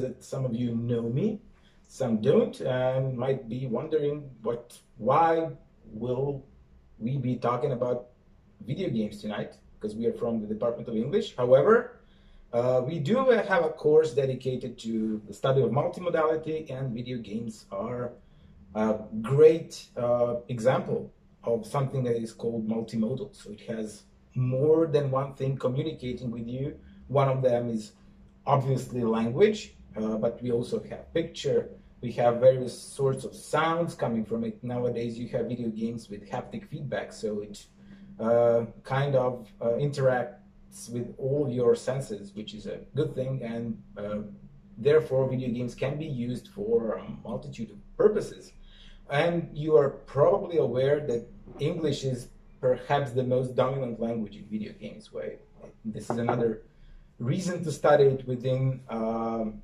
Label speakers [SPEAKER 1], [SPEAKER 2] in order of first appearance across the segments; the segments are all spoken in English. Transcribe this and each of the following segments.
[SPEAKER 1] that some of you know me, some don't, and might be wondering what, why will we be talking about video games tonight? Because we are from the Department of English. However, uh, we do have a course dedicated to the study of multimodality, and video games are a great uh, example of something that is called multimodal. So it has more than one thing communicating with you. One of them is obviously language, uh, but we also have picture. We have various sorts of sounds coming from it. Nowadays, you have video games with haptic feedback, so it uh, kind of uh, interacts with all your senses, which is a good thing. And uh, therefore, video games can be used for a multitude of purposes. And you are probably aware that English is perhaps the most dominant language in video games. Where this is another reason to study it within um,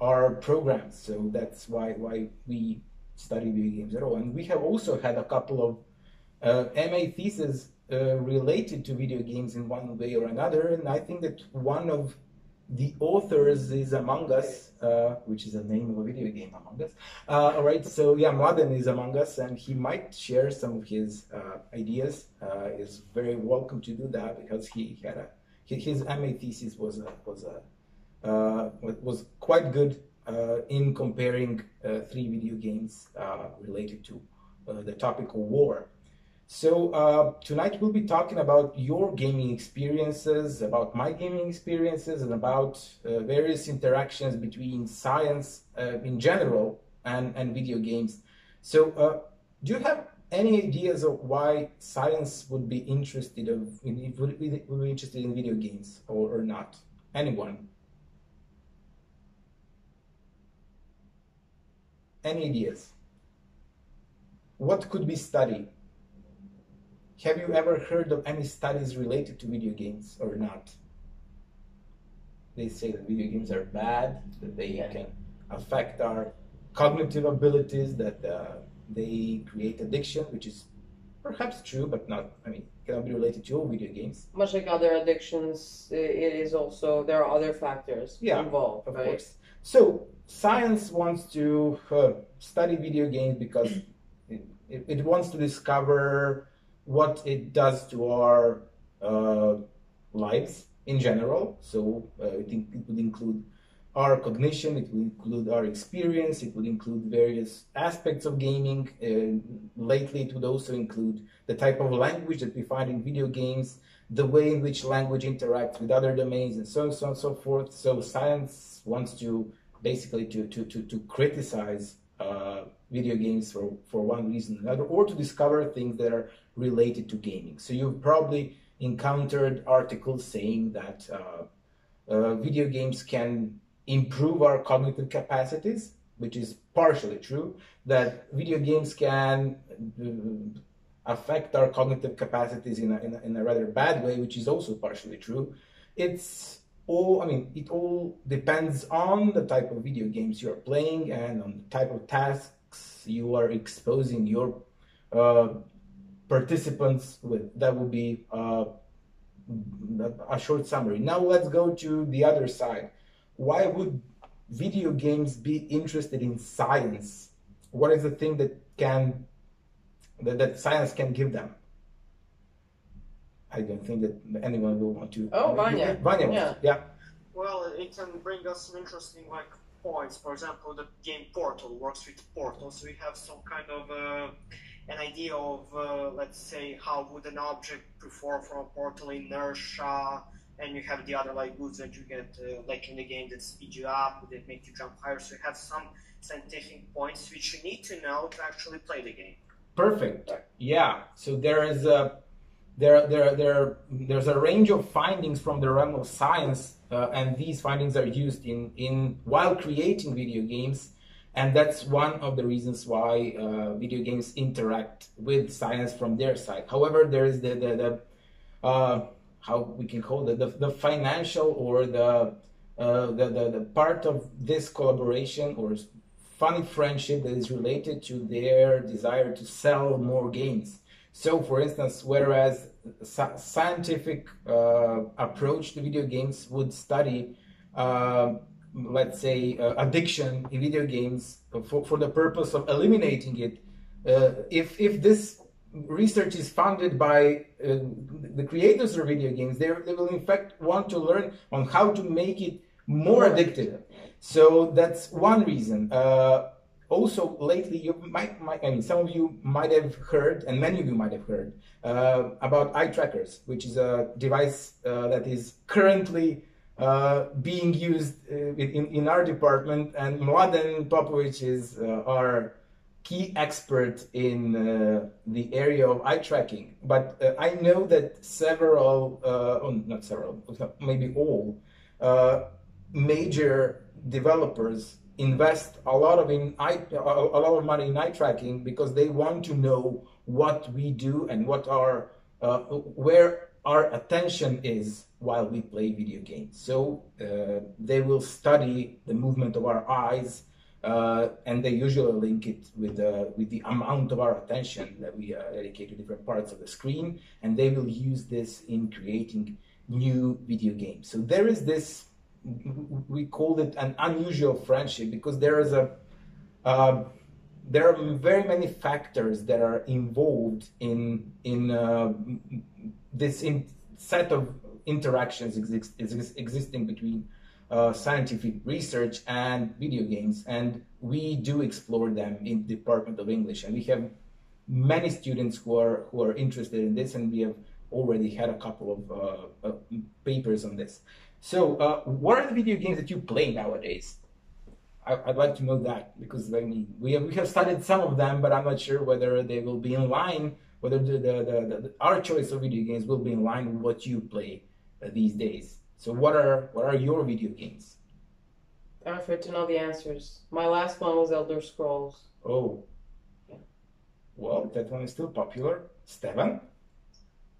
[SPEAKER 1] our programs. So that's why why we study video games at all. And we have also had a couple of uh, MA theses uh, related to video games in one way or another. And I think that one of the authors is Among Us, uh, which is the name of a video game, Among Us. Uh, all right, so yeah, Mladen is Among Us, and he might share some of his uh, ideas. Uh, is very welcome to do that because he had a his MA thesis was a, was a, was quite good uh, in comparing three video games related to the topic of war. So uh, tonight we'll be talking about your gaming experiences, about my gaming experiences, and about uh, various interactions between science uh, in general and, and video games. So uh, do you have any ideas of why science would be interested of in, would be interested in video games or, or not? Anyone? Any ideas? What could be studied? Have you ever heard of any studies related to video games or not? They say that video games are bad, that they yeah. can affect our cognitive abilities, that uh, they create addiction, which is perhaps true, but not, I mean, cannot be related to all video games.
[SPEAKER 2] Much like other addictions, it is also, there are other factors yeah, involved, of right? course.
[SPEAKER 1] So, science wants to uh, study video games because it, it, wants to discover what it does to our uh, lives in general. So uh, it, it would include our cognition, it would include our experience, it would include various aspects of gaming. Uh, lately, it would also include the type of language that we find in video games, the way in which language interacts with other domains, and so on, so on, so forth. So science wants to basically to to to, to criticize uh, video games for, for one reason or another, or to discover things that are related to gaming. So you've probably encountered articles saying that uh, uh, video games can improve our cognitive capacities, which is partially true, that video games can uh, affect our cognitive capacities in a, in a, in a rather bad way, which is also partially true. It's all, I mean, it all depends on the type of video games you're playing and on the type of tasks you are exposing your uh, participants with. That would be uh, a short summary. Now let's go to the other side. Why would video games be interested in science? What is the thing that can that, that science can give them? I don't think that anyone will want to.
[SPEAKER 2] Oh, Vanya.
[SPEAKER 1] Vanya, yeah. yeah.
[SPEAKER 3] Well, it can bring us some interesting like points. For example, the game Portal works with portals. We have some kind of uh, an idea of, uh, let's say, how would an object perform from a portal inertia, and you have the other like goods that you get, uh, like in the game that speed you up, that make you jump higher. So you have some scientific points which you need to know to actually play the game.
[SPEAKER 1] Perfect. Yeah. So there is a there, there, there, there's a range of findings from the realm of science, uh, and these findings are used in, in while creating video games, and that's one of the reasons why uh, video games interact with science from their side. However, there is the the, the uh, how we can call it the, the financial or the, uh, the, the the part of this collaboration or funny friendship that is related to their desire to sell more games. So, for instance, whereas scientific uh, approach to video games would study uh, let's say, uh, addiction in video games for, for the purpose of eliminating it, uh, if, if this research is funded by uh, the creators of video games, they, they will in fact want to learn on how to make it more addictive. So that's one reason. Uh, also, lately, you might, might, I mean, some of you might have heard, and many of you might have heard, uh, about eye trackers, which is a device uh, that is currently uh, being used uh, in, in our department, and Mladen Popovic is uh, our key expert in uh, the area of eye tracking. But uh, I know that several, uh, oh, not several, maybe all major developers invest a lot of in a lot of money in eye tracking because they want to know what we do and what our where our attention is while we play video games. So uh, they will study the movement of our eyes, uh, and they usually link it with the with the amount of our attention that we uh, dedicate to different parts of the screen, and they will use this in creating new video games. So there is this we called it an unusual friendship because there is a uh, there are very many factors that are involved in in uh, this in set of interactions exist, exist, existing between uh, scientific research and video games, and we do explore them in the Department of English, and we have many students who are who are interested in this, and we have already had a couple of uh, uh, papers on this. So, uh, what are the video games that you play nowadays? I, would like to know that because I mean we have, we have studied some of them, but I'm not sure whether they will be in line, whether the, the, the, the our choice of video games will be in line with what you play uh, these days. So what are what are your video games?
[SPEAKER 2] I'm afraid to know the answers. My last one was Elder Scrolls.
[SPEAKER 1] Oh. Yeah. Well, that one is still popular. Stevan?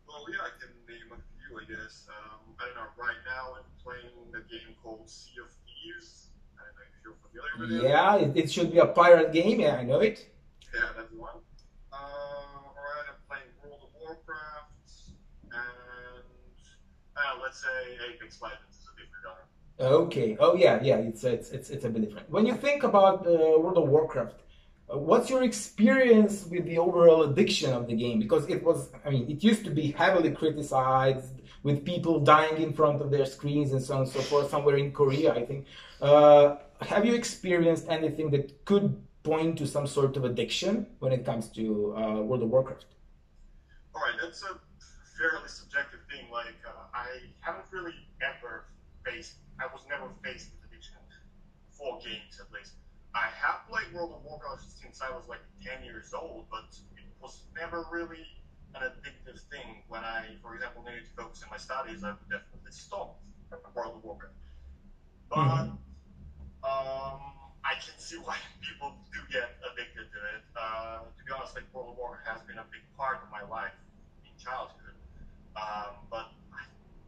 [SPEAKER 4] Well, yeah, I can name a few, I guess. Um, I don't know, right now I'm playing a game called Sea of Thieves. I don't know if you're familiar with
[SPEAKER 1] it. Yeah, it, it should be a pirate game. Yeah, I know it.
[SPEAKER 4] Yeah, that's one. Uh, alright, I'm playing World of Warcraft uh, let's say Apex Legends is a different genre.
[SPEAKER 1] Okay. Oh yeah, yeah. It's it's it's, it's a bit different. When you think about uh, World of Warcraft, uh, what's your experience with the overall addiction of the game? Because it was, I mean, it used to be heavily criticized with people dying in front of their screens and so on and so forth. Somewhere in Korea, I think. Uh, have you experienced anything that could point to some sort of addiction when it comes to uh, World of Warcraft?
[SPEAKER 4] All right, that's a fairly subjective thing. Like, uh, I haven't really ever faced, I was never faced with addiction for games at least. I have played World of Warcraft since I was like 10 years old, but it was never really an addictive thing. When I, for example, needed to focus on my studies, I would definitely stop World of Warcraft. But mm-hmm. um, I can see why people do get addicted to it. Uh, to be honest, like World of Warcraft has been a big part of my life in childhood. Um, but I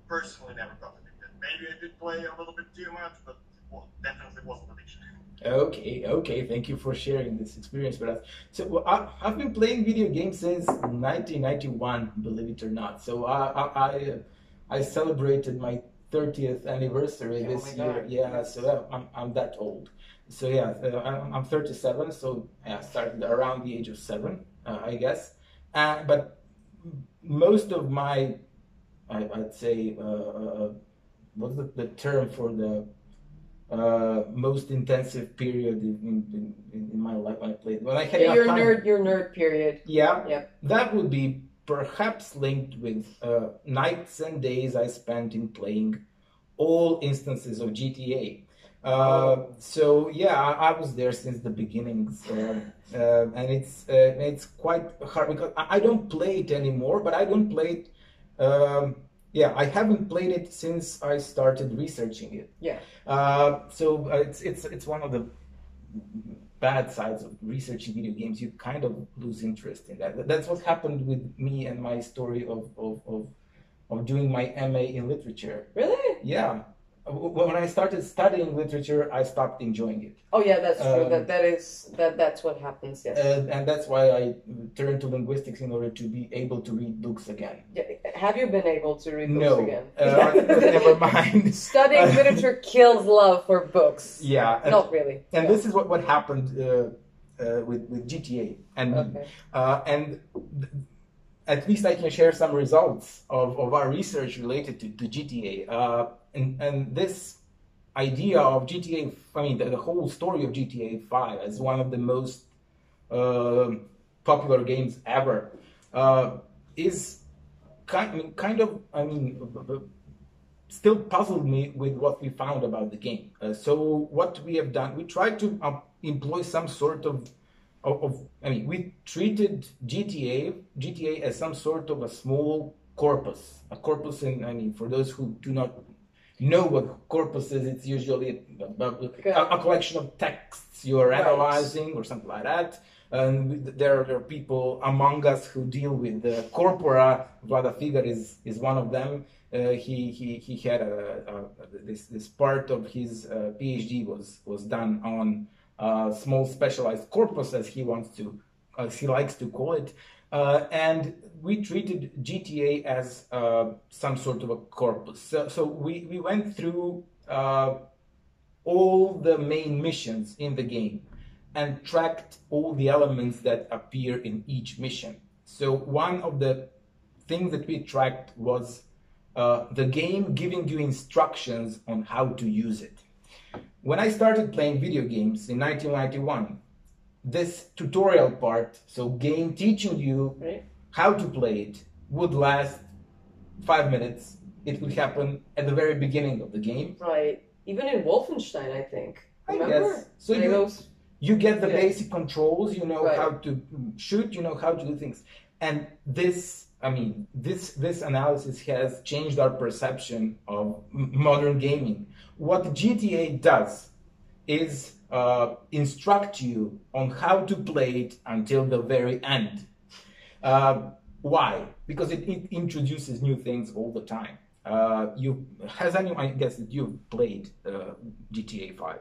[SPEAKER 4] personally never got addicted. Maybe I did play a little bit too much, but well, definitely wasn't addiction.
[SPEAKER 1] Okay, okay. Thank you for sharing this experience with us. So well, I, have been playing video games since 1991, believe it or not. So I I, I celebrated my 30th anniversary oh this year. Yeah, so I'm I'm that old. So yeah, uh, I'm, I'm 37. So yeah, I started around the age of seven, uh, I guess. Uh, but most of my, I, would say, uh, uh, what's the, the, term for the uh, most intensive period in, in, in, my life I played? When I
[SPEAKER 2] had your time, nerd, your nerd period.
[SPEAKER 1] Yeah, yep. that would be perhaps linked with uh, nights and days I spent in playing all instances of GTA. Uh, so yeah, I, I, was there since the beginnings, uh, uh, and it's uh, it's quite hard because I, I, don't play it anymore. But I don't play it. Um, yeah, I haven't played it since I started researching it.
[SPEAKER 2] Yeah.
[SPEAKER 1] Uh, so it's it's it's one of the bad sides of researching video games. You kind of lose interest in that. That's what happened with me and my story of of, of, of doing my MA in literature.
[SPEAKER 2] Really?
[SPEAKER 1] Yeah when I started studying literature, I stopped enjoying it.
[SPEAKER 2] Oh yeah, that's true. Um, that that is that that's what happens. Yes.
[SPEAKER 1] And, and that's why I turned to linguistics in order to be able to read books again.
[SPEAKER 2] Yeah, have you been able to read
[SPEAKER 1] no.
[SPEAKER 2] books again?
[SPEAKER 1] Uh, never mind.
[SPEAKER 2] Studying literature kills love for books.
[SPEAKER 1] Yeah,
[SPEAKER 2] and, not really.
[SPEAKER 1] And
[SPEAKER 2] yeah.
[SPEAKER 1] this is what what happened uh, uh, with with GTA, and okay. Uh, and. at least I can share some results of, of our research related to, to GTA. And, and this idea of GTA, I mean, the, the, whole story of GTA 5 as one of the most uh, popular games ever uh, is kind, kind of, I mean, still puzzled me with what we found about the game. Uh, so what we have done, we tried to uh, employ some sort of, of, of, I mean, we treated GTA GTA as some sort of a small corpus, a corpus. In, I mean, for those who do not know what corpus is, it's usually a, a, a collection of texts you are right. analyzing or something like that. And there, there are people among us who deal with the corpora. Vlada Figar is, is one of them. Uh, he, he, he had a, a, this, this part of his uh, PhD was, was done on uh, small specialized corpus, as he wants to, as he likes to call it. Uh, and we treated GTA as uh, some sort of a corpus. So, so we, we went through uh, all the main missions in the game and tracked all the elements that appear in each mission. So one of the things that we tracked was uh, the game giving you instructions on how to use it. When I started playing video games in 1991, this tutorial part, so game teaching you right. How to play it, would last five minutes. It would happen at the very beginning of the game.
[SPEAKER 2] Right. Even in Wolfenstein, I think. Remember?
[SPEAKER 1] I guess. So you, you get the yeah. basic controls, you know right. how to shoot, you know how to do things. And this, I mean, this this analysis has changed our perception of modern gaming. What GTA does is uh, instruct you on how to play it until the very end. Uh, why? Because it, it, introduces new things all the time. Uh, you has anyone? I guess that you've played uh, GTA Five.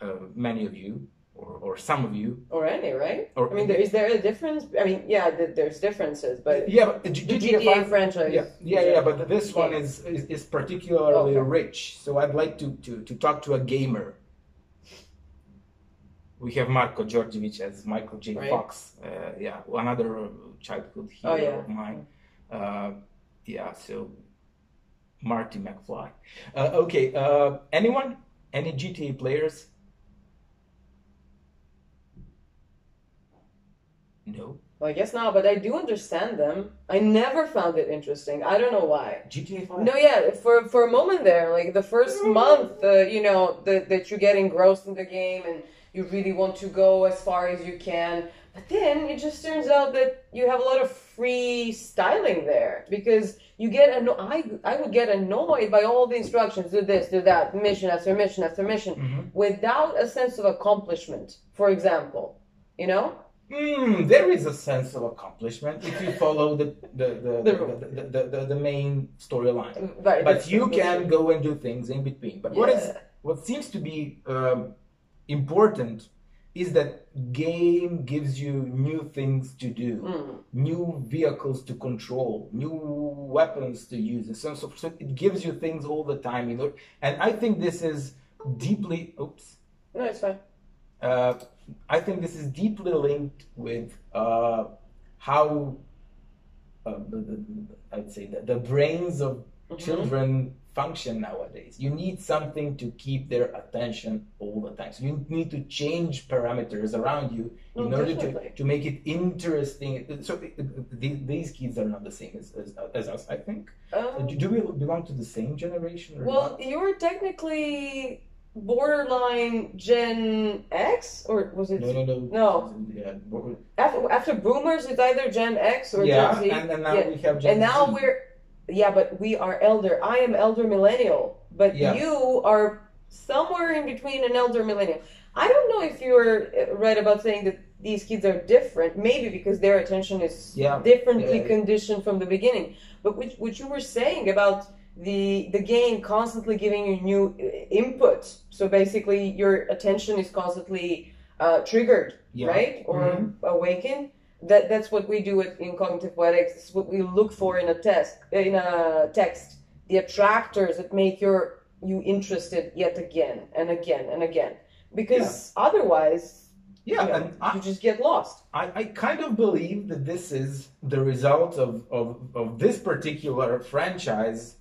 [SPEAKER 1] Uh, many of you, or, or some of you,
[SPEAKER 2] or any, right? Or, I mean, there, is there a difference? I mean, yeah, there's differences, but
[SPEAKER 1] yeah, but the GTA,
[SPEAKER 2] GTA 5, franchise,
[SPEAKER 1] yeah, yeah, yeah, but this one is is, is particularly okay. rich. So I'd like to, to to talk to a gamer we have Marko Djordjevic as Michael J. Right. Fox. Uh, yeah, another childhood hero oh, yeah. of mine. Uh, yeah, so Marty McFly. Uh, okay, uh, anyone? Any GTA players? No.
[SPEAKER 2] Well, I guess not, but I do understand them. I never found it interesting. I don't know why.
[SPEAKER 1] GTA 5?
[SPEAKER 2] No, yeah, for for a moment there, like the first month, uh, you know, the, that you get engrossed in the game and you really want to go as far as you can. But then it just turns out that you have a lot of free styling there because you get anno- I I would get annoyed by all the instructions do this do that mission after mission after mission mm-hmm. without a sense of accomplishment. For example, you know.
[SPEAKER 1] Mm, there is a sense of accomplishment if you follow the the the, the, the, the, the, the main storyline. Right, but you can go and do things in between. But yeah. what is what seems to be um, important is that game gives you new things to do, mm. new vehicles to control, new weapons to use, and so, so, so it gives you things all the time, you know. And I think this is deeply. Oops.
[SPEAKER 2] No, it's fine.
[SPEAKER 1] Uh, I think this is deeply linked with uh, how uh, the, the, I'd say the, the brains of mm-hmm. children function nowadays. You need something to keep their attention all the time. So you need to change parameters around you in order to, to make it interesting. So these kids are not the same as, as, as us, I think. Um, do we belong to the same generation?
[SPEAKER 2] well,
[SPEAKER 1] not?
[SPEAKER 2] you're technically borderline Gen X, or was it?
[SPEAKER 1] No, no, no.
[SPEAKER 2] No.
[SPEAKER 1] Yeah.
[SPEAKER 2] After, after Boomers, it's either Gen X or
[SPEAKER 1] yeah,
[SPEAKER 2] Gen Z.
[SPEAKER 1] and, and now yeah. we have Gen
[SPEAKER 2] And now Z. we're yeah, but we are elder. I am elder millennial, but yeah. you are somewhere in between an elder millennial. I don't know if you're uh, right about saying that these kids are different. Maybe because their attention is yeah. differently yeah. conditioned from the beginning. But which, what you were saying about the the game constantly giving you new uh, input. So basically, your attention is constantly uh, triggered, right, or mm-hmm. awakened. That that's what we do in cognitive poetics. It's what we look for in a test in a text. The attractors that make your you interested yet again and again and again. Because otherwise,
[SPEAKER 1] Yeah,
[SPEAKER 2] you, know,
[SPEAKER 1] and I,
[SPEAKER 2] you just get lost.
[SPEAKER 1] I, I kind of believe that this is the result of, of, of this particular franchise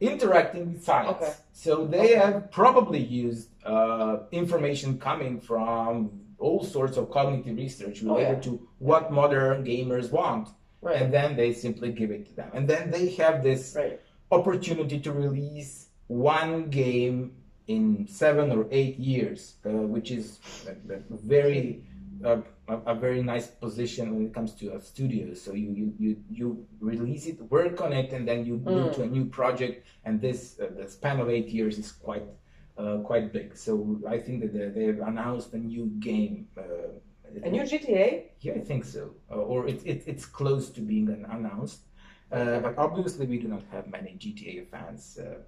[SPEAKER 1] interacting with science.
[SPEAKER 2] Okay.
[SPEAKER 1] So they
[SPEAKER 2] Okay.
[SPEAKER 1] have probably used uh, information coming from all sorts of cognitive research
[SPEAKER 2] Oh,
[SPEAKER 1] related
[SPEAKER 2] yeah.
[SPEAKER 1] to what modern gamers want.
[SPEAKER 2] Right.
[SPEAKER 1] And then they simply give it to them. And then they have this
[SPEAKER 2] right.
[SPEAKER 1] opportunity to release one game in seven or eight years, uh, which is a, a very uh, a, a very nice position when it comes to a studio. So you you you, you release it, work on it, and then you move
[SPEAKER 2] Mm.
[SPEAKER 1] to a new project. And this uh, the span of eight years is quite uh, quite big. So I think that they, they've announced a new game. Uh,
[SPEAKER 2] A new GTA?
[SPEAKER 1] yeah, I think so. Uh, or it, it, it's close to being an announced. Uh, but obviously, we do not have many GTA fans uh,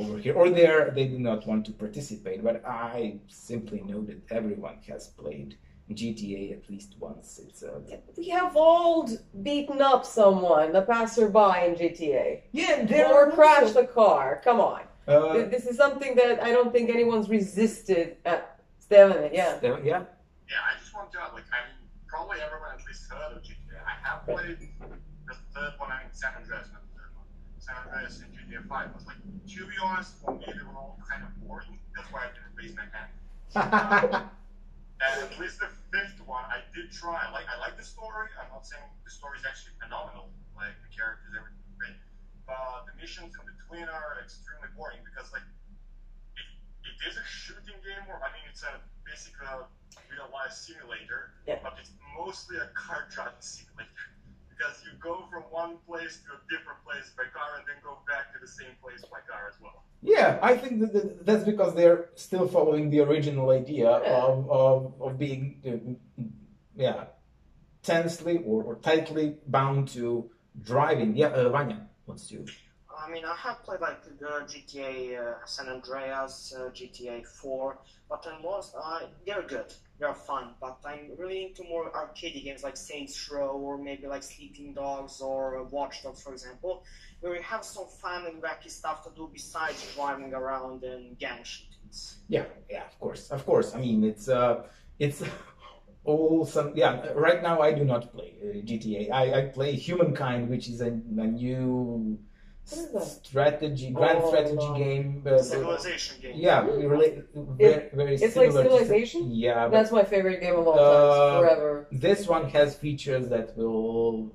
[SPEAKER 1] over here, or there they do not want to participate. But I simply know that everyone has played GTA at least once. It's uh,
[SPEAKER 2] We have all beaten up someone, a passerby in GTA.
[SPEAKER 1] yeah, there
[SPEAKER 2] or
[SPEAKER 1] are
[SPEAKER 2] crashed
[SPEAKER 1] also-
[SPEAKER 2] a car. Come on.
[SPEAKER 1] Uh,
[SPEAKER 2] This is something that I don't think anyone's resisted. Uh, Steven, yeah.
[SPEAKER 1] uh, yeah,
[SPEAKER 4] Yeah, I just want to add, like, I mean, probably everyone at least heard of GTA. I have played the third one, I mean, San Andreas, not the third one. San Andreas and GTA 5 was like, to be honest, for me, they were all kind of boring. That's why I didn't raise my hand. And at least the fifth one, I did try. Like, I like the story. I'm not saying the story is actually phenomenal. Like, the characters, everything great. But the missions in between are extremely boring because, like, it, it is a shooting game, or I mean, it's a basically a real life simulator,
[SPEAKER 2] Yeah.
[SPEAKER 4] but it's mostly a car driving simulator. Because you go from one place to a different place by car and then go back to the same place by car as well.
[SPEAKER 1] Yeah, I think that that- that's because they're still following the original idea
[SPEAKER 2] Yeah.
[SPEAKER 1] of, of, of being, uh, yeah, tensely or, or tightly bound to driving. Yeah, uh, Vanya wants to.
[SPEAKER 3] I mean, I have played like the GTA uh, San Andreas, uh, GTA 4, but I'm. Uh, they're good, they're fun, but I'm really into more arcade games like Saints Row or maybe like Sleeping Dogs or Watch Dogs, for example, where you have some fun and wacky stuff to do besides driving around and gang shootings.
[SPEAKER 1] Yeah, yeah, of course, of course. I mean, it's uh, it's all some. Yeah, right now I do not play uh, GTA. I, I play Humankind, which is a, a new
[SPEAKER 2] What is that?
[SPEAKER 1] strategy, grand
[SPEAKER 2] Oh,
[SPEAKER 1] strategy
[SPEAKER 2] no.
[SPEAKER 1] game. Uh,
[SPEAKER 3] Civilization game.
[SPEAKER 1] yeah, really, very, very
[SPEAKER 2] it's like
[SPEAKER 1] similar to-
[SPEAKER 2] Civilization?
[SPEAKER 1] yeah, but
[SPEAKER 2] That's my favorite game of all
[SPEAKER 1] Uh,
[SPEAKER 2] time, forever.
[SPEAKER 1] this one has features that will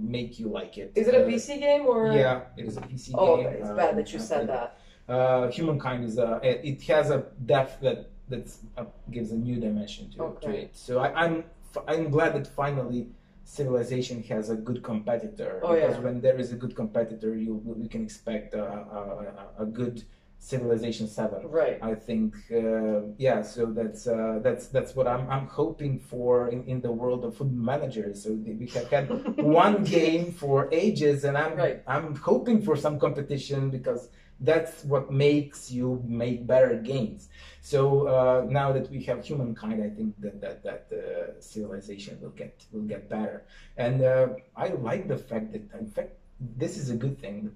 [SPEAKER 1] make you like it.
[SPEAKER 2] Is it a
[SPEAKER 1] Uh,
[SPEAKER 2] PC game or?
[SPEAKER 1] Yeah, it is a PC
[SPEAKER 2] Oh,
[SPEAKER 1] game.
[SPEAKER 2] okay. It's
[SPEAKER 1] Uh,
[SPEAKER 2] bad that you said that.
[SPEAKER 1] uh, humankind is a it, it has a depth that that's uh, gives a new dimension to, to
[SPEAKER 2] Okay.
[SPEAKER 1] it. So I, I'm f- I'm glad that finally Civilization has a good competitor
[SPEAKER 2] Oh,
[SPEAKER 1] because
[SPEAKER 2] yeah.
[SPEAKER 1] when there is a good competitor, you you can expect a, a, a, good Civilization Seven.
[SPEAKER 2] Right.
[SPEAKER 1] I think uh, yeah. So that's uh, that's that's what I'm I'm hoping for in, in the world of football managers. So we have had one game for ages, and I'm
[SPEAKER 2] Right.
[SPEAKER 1] I'm hoping for some competition because that's what makes you make better games. So uh, now that we have humankind, I think that that that uh, civilization will get will get better. And uh, I like the fact that in fact this is a good thing.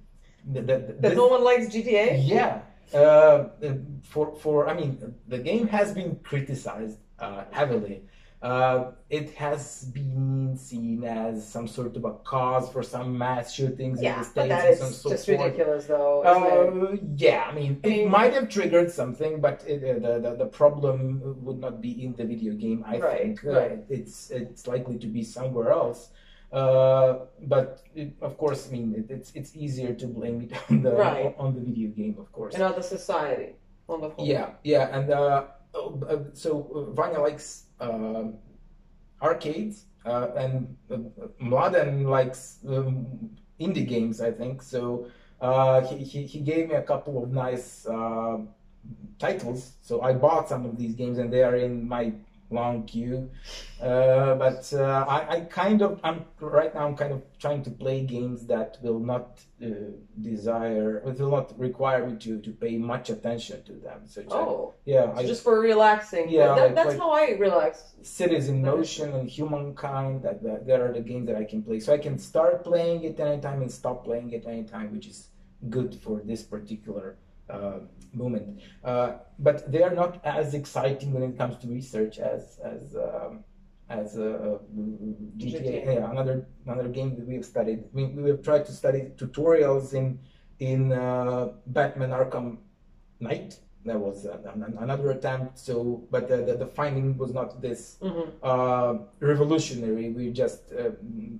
[SPEAKER 1] That, that,
[SPEAKER 2] That
[SPEAKER 1] this-
[SPEAKER 2] no one likes GTA?
[SPEAKER 1] yeah. Uh, for for I mean the game has been criticized uh, heavily. Uh, it has been seen as some sort of a cause for some mass shootings in the states
[SPEAKER 2] that
[SPEAKER 1] and
[SPEAKER 2] is
[SPEAKER 1] so, so
[SPEAKER 2] just
[SPEAKER 1] forth.
[SPEAKER 2] ridiculous, though.
[SPEAKER 1] Uh, yeah, I mean,
[SPEAKER 2] I
[SPEAKER 1] it might have triggered something, but it, uh, the, the the problem would not be in the video game. I
[SPEAKER 2] Right,
[SPEAKER 1] think Uh,
[SPEAKER 2] right.
[SPEAKER 1] it's it's likely to be somewhere else. Uh, but it, of course, I mean, it, it's it's easier to blame it on the
[SPEAKER 2] Right.
[SPEAKER 1] on the video game, of course.
[SPEAKER 2] And other society on the whole.
[SPEAKER 1] Yeah, yeah, and uh, oh, so uh, Vanya likes arcades, uh, and uh, Mladen likes um, indie games, I think. So uh, he, he he gave me a couple of nice titles. So I bought some of these games, and they are in my long queue. Uh, but uh, I, I kind of I'm right now I'm kind of trying to play games that will not uh, desire it will not require me to to pay much attention to them. So
[SPEAKER 2] Oh,
[SPEAKER 1] yeah,
[SPEAKER 2] so
[SPEAKER 1] I,
[SPEAKER 2] just for relaxing.
[SPEAKER 1] Yeah,
[SPEAKER 2] That-
[SPEAKER 1] like-
[SPEAKER 2] that's
[SPEAKER 1] like-
[SPEAKER 2] how I relax.
[SPEAKER 1] cities in motion and humankind that, that there are the games that i can play so i can start playing it anytime and stop playing it anytime which is good for this particular moment uh, but they are not as exciting when it comes to research as as um, as uh, GTA, yeah, another another game that we have studied. We, we have tried to study tutorials in in uh, Batman Arkham Knight. That was uh, an- another attempt. So, but the, the, the finding was not this
[SPEAKER 2] hmm
[SPEAKER 1] uh, revolutionary. We've just uh,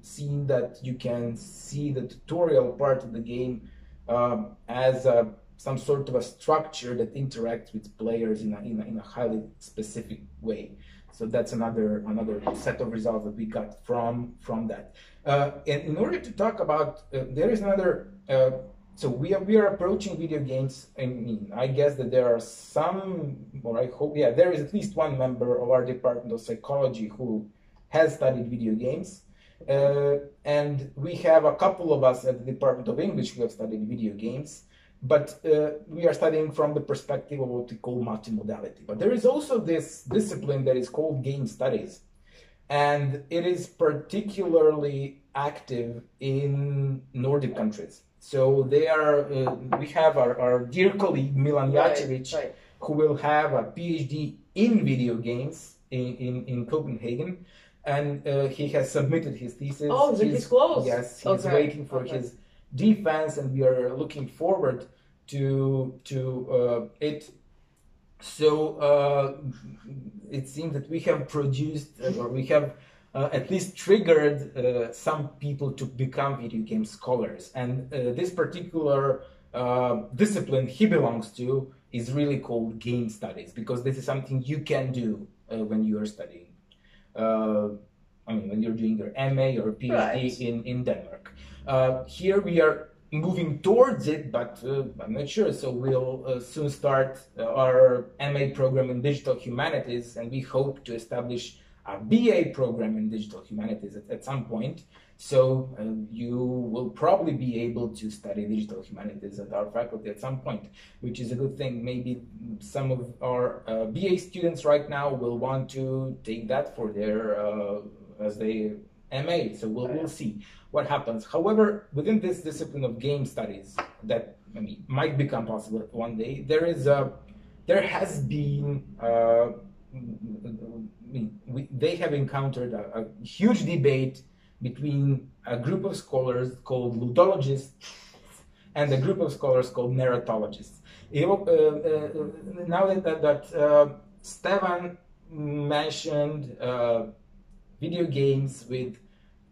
[SPEAKER 1] seen that you can see the tutorial part of the game um, as a, some sort of a structure that interacts with players in a, in a, in a highly specific way. So that's another another set of results that we got from from that. Uh, and in order to talk about, uh, there is another. Uh, so we are we are approaching video games. I mean, I guess that there are some, or I hope, yeah, there is at least one member of our department of psychology who has studied video games, uh, and we have a couple of us at the Department of English who have studied video games. But uh, we are studying from the perspective of what we call multimodality. But there is also this discipline that is called game studies, and it is particularly active in Nordic countries. So they are. Uh, we have our, our dear colleague Milan Jacevic,
[SPEAKER 2] right.
[SPEAKER 1] who will have a PhD in video games in, in, in Copenhagen. And uh, he has submitted his thesis.
[SPEAKER 2] Oh, he's close.
[SPEAKER 1] Yes, he's
[SPEAKER 2] Okay,
[SPEAKER 1] waiting for
[SPEAKER 2] okay.
[SPEAKER 1] his defense, and we are looking forward to to uh, it. So uh, it seems that we have produced, uh, or we have uh, at least triggered uh, some people to become video game scholars. And uh, this particular discipline he belongs to is really called game studies because this is something you can do when you are studying. I mean, when you're doing your MA or PhD
[SPEAKER 2] Right.
[SPEAKER 1] in, in Denmark. Uh, here we are moving towards it, but uh, I'm not sure. So we'll uh, soon start uh, our MA program in digital humanities, and we hope to establish a BA program in digital humanities at, at some point. So uh, you will probably be able to study digital humanities at our faculty at some point, which is a good thing. Maybe some of our uh, BA students right now will want to take that for their uh, as they MA. So we'll, we'll see what happens. However, within this discipline of game studies that I mean, might become possible one day, there is a there has been uh, I mean, we, they have encountered a, a huge debate between a group of scholars called ludologists and a group of scholars called narratologists. You know, uh, uh, now that, that, that uh, Stefan mentioned uh, video games with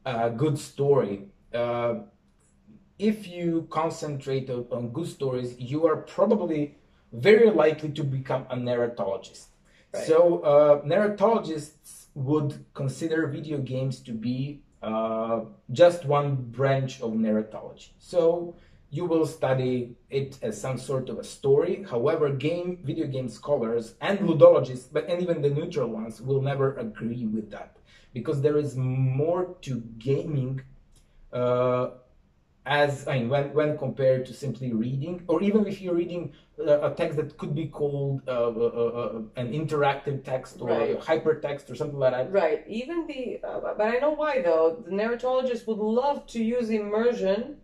[SPEAKER 1] a good story, uh, if you concentrate on, good stories, you are probably very likely to become a narratologist.
[SPEAKER 2] Right.
[SPEAKER 1] So, uh, narratologists would consider video games to be uh, just one branch of narratology. So, you will study it as some sort of a story. However, game video game scholars and ludologists, but and even the neutral ones, will never agree with that because there is more to gaming uh, as I mean, when when compared to simply reading, or even if you're reading uh, a text that could be called uh, uh, uh, an interactive text or
[SPEAKER 2] Right.
[SPEAKER 1] hypertext or something like that.
[SPEAKER 2] Right. Even the, uh, but I know why though. The narratologist would love to use immersion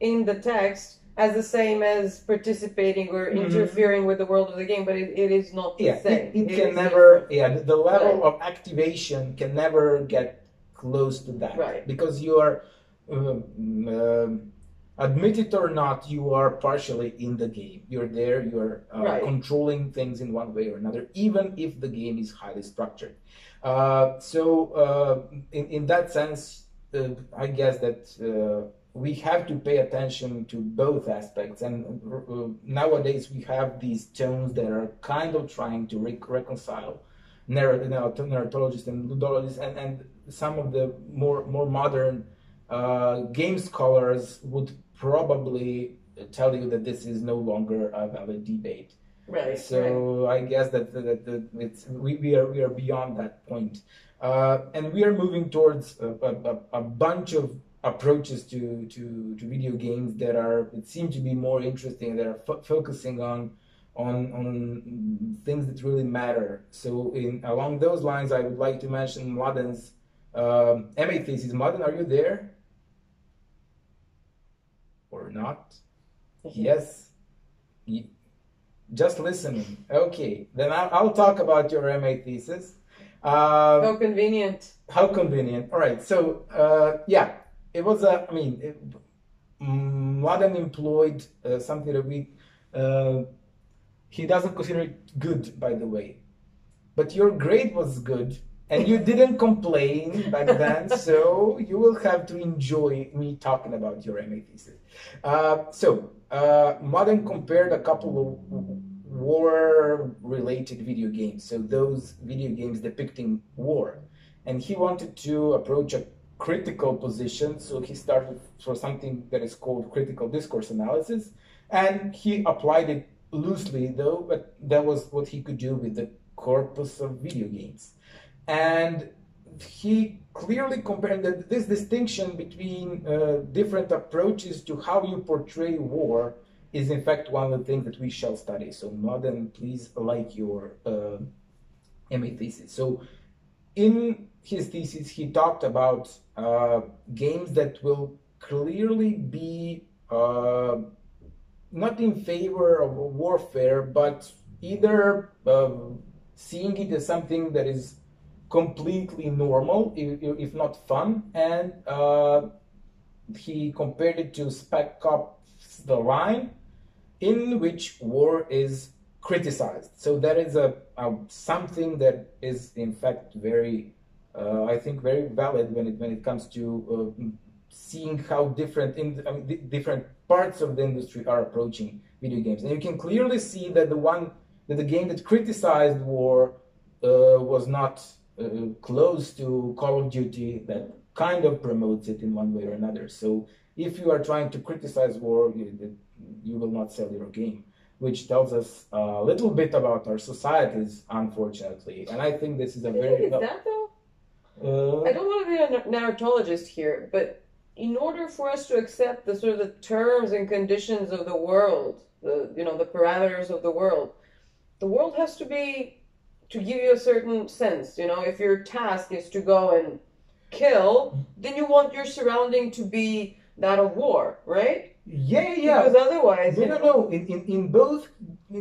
[SPEAKER 2] in the text as the same as participating or
[SPEAKER 1] Mhm.
[SPEAKER 2] interfering with the world of the game, but it, it is not the
[SPEAKER 1] Yeah,
[SPEAKER 2] same.
[SPEAKER 1] it, it
[SPEAKER 2] It
[SPEAKER 1] can never. Yeah, the, the level
[SPEAKER 2] Right.
[SPEAKER 1] of activation can never get close to that.
[SPEAKER 2] Right.
[SPEAKER 1] Because you are, um, um, admit it or not, you are partially in the game. You're there. You're uh,
[SPEAKER 2] Right.
[SPEAKER 1] controlling things in one way or another, even if the game is highly structured. Uh, so, uh, in in that sense, uh, I guess that. We have to pay attention to both aspects and uh, nowadays we have these tones that are kind of trying to re- reconcile narrat- narrat- narratologists and ludologists and, and some of the more more modern uh, game scholars would probably tell you that this is no longer a valid debate
[SPEAKER 2] Right.
[SPEAKER 1] So
[SPEAKER 2] right.
[SPEAKER 1] I guess that that, that it's we, we are we are beyond that point, uh, and we are moving towards a, a, a bunch of approaches to, to to video games that are it seem to be more interesting that are fo- focusing on on on things that really matter. So in along those lines, I would like to mention Mladen's um, MA thesis. Mladen, are you there? Or not? Yes. Ye- Just listening. Okay, then I'll, I'll talk about your MA thesis. Um,
[SPEAKER 2] How convenient.
[SPEAKER 1] how convenient. All right. So, uh, yeah, it was a, I mean, it, mm, Mladen employed uh, something that we, uh, he doesn't consider it good, by the way. But your grade was good and you didn't complain back then, so you will have to enjoy me talking about your MA thesis. Uh, so, uh, Mladen compared a couple of war related video games, so those video games depicting war and he wanted to approach a critical position so he started for something that is called critical discourse analysis and he applied it loosely though but that was what he could do with the corpus of video games. And he clearly compared that this distinction between uh, different approaches to how you portray war is in fact one of the things that we shall study. So Mladen, please like your uh, MA thesis. So in his thesis, he talked about uh, games that will clearly be uh, not in favor of warfare, but either um seeing it as something that is completely normal, if, if not fun, and uh, he compared it to Spec Ops: The Line, in which war is criticized. So that is a, a something that is in fact very, uh, I think, very valid when it when it comes to uh, seeing how different in I mean, different parts of the industry are approaching video games, and you can clearly see that the one that the game that criticized war uh, was not uh, close to Call of Duty that kind of promotes it in one way or another. So if you are trying to criticize war, you, you will not sell your game which tells us a little bit about our societies, unfortunately. And I think this is a very.
[SPEAKER 2] it's that though.
[SPEAKER 1] Uh,
[SPEAKER 2] I don't want to be a narratologist here, but in order for us to accept the sort of the terms and conditions of the world, the you know the parameters of the world, the world has to be to give you a certain sense. You know, if your task is to go and kill, then you want your surrounding to be that of war, right?
[SPEAKER 1] yeah, yeah.
[SPEAKER 2] Because otherwise,
[SPEAKER 1] No,
[SPEAKER 2] you
[SPEAKER 1] no,
[SPEAKER 2] know,
[SPEAKER 1] no. In, in, in both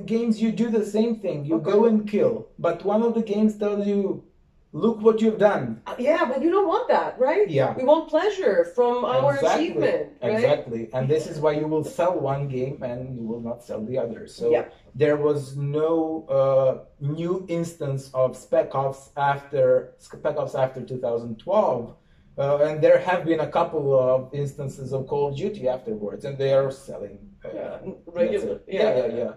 [SPEAKER 1] games, you do the same thing. You
[SPEAKER 2] Okay.
[SPEAKER 1] go and kill. But one of the games tells you, look what you've done.
[SPEAKER 2] Uh, yeah, but you don't want that, right?
[SPEAKER 1] Yeah.
[SPEAKER 2] We want pleasure from our
[SPEAKER 1] Exactly.
[SPEAKER 2] achievement, right?
[SPEAKER 1] Exactly. And this is why you will sell one game and you will not sell the other. So
[SPEAKER 2] Yeah.
[SPEAKER 1] there was no uh, new instance of Spec Ops after Spec Ops after 2012. Uh, and there have been a couple of instances of Call of Duty afterwards, and they are selling. Uh,
[SPEAKER 2] Yeah, regular. Yeah,
[SPEAKER 1] yeah, yeah,
[SPEAKER 2] yeah.
[SPEAKER 1] yeah.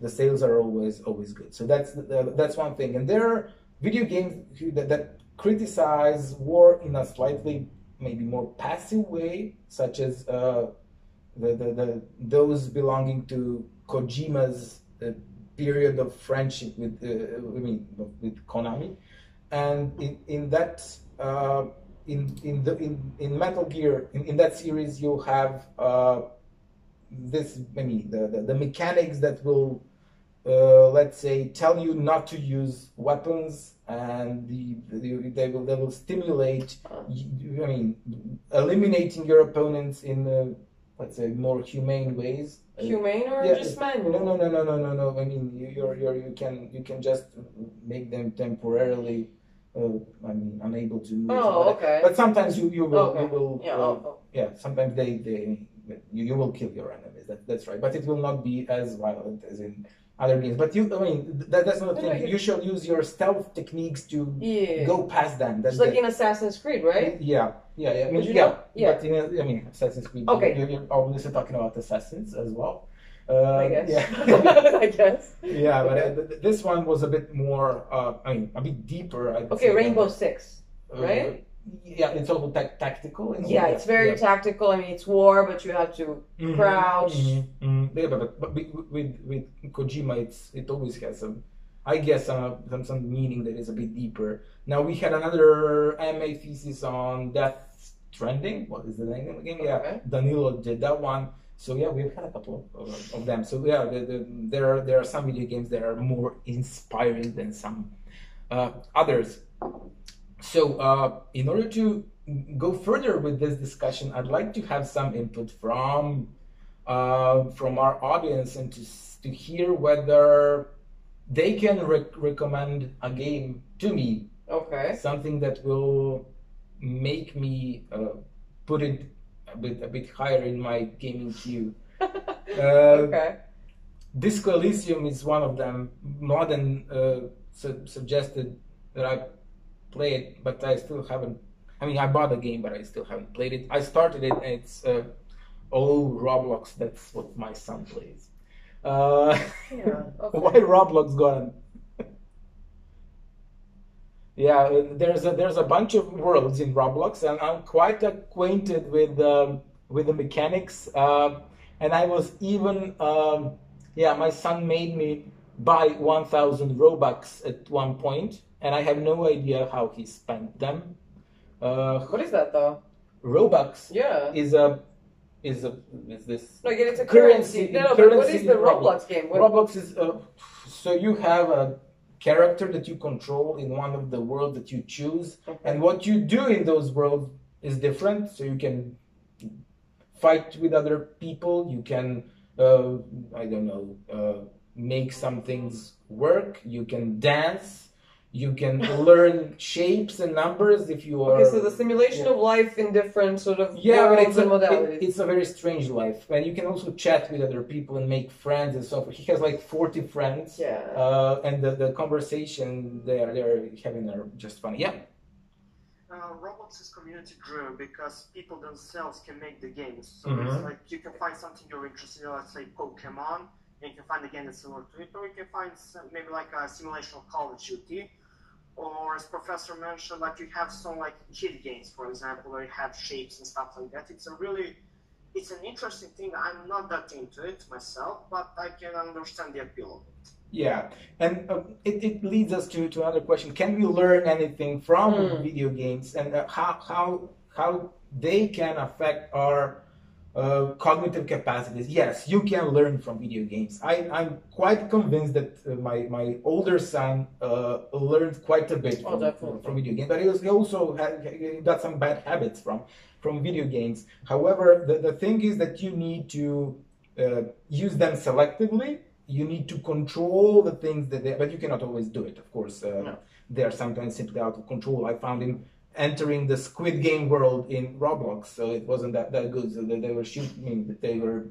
[SPEAKER 1] The sales are always always good. So that's the, that's one thing. And there are video games that, that criticize war in a slightly maybe more passive way, such as uh, the, the, the those belonging to Kojima's uh, period of friendship with uh, I mean with Konami, and in in that uh, in in the in, in Metal Gear in, in that series you have uh, this I mean the, the, the mechanics that will uh, let's say tell you not to use weapons and the, the they will they will stimulate I mean eliminating your opponents in uh, let's say more humane ways Uh,
[SPEAKER 2] Humane or
[SPEAKER 1] Yeah,
[SPEAKER 2] just
[SPEAKER 1] no,
[SPEAKER 2] manual?
[SPEAKER 1] no, no, no, no, no, no. I mean, you, you're, you're, you can, you can just make them temporarily, uh, I mean, unable to move.
[SPEAKER 2] Oh, okay.
[SPEAKER 1] But sometimes you, you will,
[SPEAKER 2] Okay.
[SPEAKER 1] you will,
[SPEAKER 2] Yeah,
[SPEAKER 1] uh,
[SPEAKER 2] oh, oh.
[SPEAKER 1] yeah. Sometimes they, they, you, you will kill your enemies. That, that's right. But it will not be as violent as in other games. But you, I mean, that, that's not the thing. You shall use your stealth techniques to
[SPEAKER 2] Yeah.
[SPEAKER 1] go past them. That's
[SPEAKER 2] Just like
[SPEAKER 1] the-
[SPEAKER 2] in Assassin's Creed, right?
[SPEAKER 1] yeah, yeah, yeah. I mean, yeah,
[SPEAKER 2] know? Yeah.
[SPEAKER 1] But in, a- I mean, Assassin's Creed.
[SPEAKER 2] Okay.
[SPEAKER 1] You're, you're obviously talking about assassins as well. Uh,
[SPEAKER 2] I guess.
[SPEAKER 1] Yeah.
[SPEAKER 2] I guess.
[SPEAKER 1] yeah, but uh, th- th- this one was a bit more. Uh, I mean, a bit deeper. I'd
[SPEAKER 2] Okay, Rainbow Six,
[SPEAKER 1] uh,
[SPEAKER 2] right?
[SPEAKER 1] Yeah, it's tac tactical. in a way,
[SPEAKER 2] Yeah, it's very
[SPEAKER 1] yeah.
[SPEAKER 2] tactical. I mean, it's war, but you have to
[SPEAKER 1] Mhm,
[SPEAKER 2] crouch.
[SPEAKER 1] mhm, mhm. Yeah, but, but, but with, with Kojima, it's it always has some, I guess, some some some meaning that is a bit deeper. Now we had another MA thesis on Death Stranding. What is the name of the game? Yeah,
[SPEAKER 2] Okay.
[SPEAKER 1] Danilo did that one. So yeah, we've had a couple of, of them. So yeah, the, the, there are there are some video games that are more inspiring than some uh, others. So, uh, in order to go further with this discussion, I'd like to have some input from uh, from our audience and to to hear whether they can rec- recommend a game to me,
[SPEAKER 2] Okay.
[SPEAKER 1] something that will make me uh, put it a bit a bit higher in my gaming queue. Uh,
[SPEAKER 2] okay.
[SPEAKER 1] Disco Elysium is one of them. Modern uh, su- suggested that I play it, but I still haven't. I mean, I bought the game, but I still haven't played it. I started it, and it's uh, oh Roblox. That's what my son plays. Uh,
[SPEAKER 2] Yeah, okay.
[SPEAKER 1] why Roblox gone? yeah, uh, there's a, there's a bunch of worlds in Roblox, and I'm quite acquainted with um, with the mechanics. Um and I was even um, yeah, my son made me buy 1,000 Robux at one point, and I have no idea how he spent them. Uh,
[SPEAKER 2] What is that though?
[SPEAKER 1] Robux
[SPEAKER 2] Yeah.
[SPEAKER 1] is a is a is this
[SPEAKER 2] No, again, it's a
[SPEAKER 1] Currency-
[SPEAKER 2] currency. No, no, but what
[SPEAKER 1] currency
[SPEAKER 2] is the
[SPEAKER 1] Roblox.
[SPEAKER 2] Roblox game? What,
[SPEAKER 1] Roblox is uh, so you have a character that you control in one of the worlds that you choose,
[SPEAKER 2] Okay.
[SPEAKER 1] and what you do in those worlds is different. So you can fight with other people. You can uh, I don't know uh, make some things work. You can dance. You can learn shapes and numbers if you are.
[SPEAKER 2] Okay, so the simulation of life in different sort of
[SPEAKER 1] Yeah, but
[SPEAKER 2] worlds
[SPEAKER 1] it's a,
[SPEAKER 2] modalities.
[SPEAKER 1] it- it's a very strange life, and you can also chat with other people and make friends and so forth. He has like forty friends,
[SPEAKER 2] yeah.
[SPEAKER 1] uh, and the, the conversation they are they're having are just funny. Yeah,
[SPEAKER 3] Uh, Roblox is community driven because people themselves can make the games. So
[SPEAKER 1] Mhm.
[SPEAKER 3] it's like you can find something you're interested in, let's say Pokemon, and you can find a game that's similar to it, or you can find some, maybe like a simulation of Call of Duty, or as Professor mentioned, like you have some like kid games, for example, where you have shapes and stuff like that. It's a really, it's an interesting thing. I'm not that into it myself, but I can understand the appeal of it.
[SPEAKER 1] yeah, and uh, it, it leads us to, to another question: Can we learn anything from
[SPEAKER 2] Hmm.
[SPEAKER 1] video games, and uh, how how how they can affect our uh, cognitive capacities. Yes, you can learn from video games. I, I'm quite convinced that uh, my, my older son uh, learned quite a bit
[SPEAKER 2] Oh,
[SPEAKER 1] from, from video games, but he, was, he also had, he got some bad habits from, from video games. However, the, the thing is that you need to uh, use them selectively. You need to control the things that they, but you cannot always do it, of course. Uh,
[SPEAKER 2] No.
[SPEAKER 1] They are sometimes simply out of control. I found him entering the Squid Game world in Roblox, so it wasn't that, that good. So they, they were shooting, they were,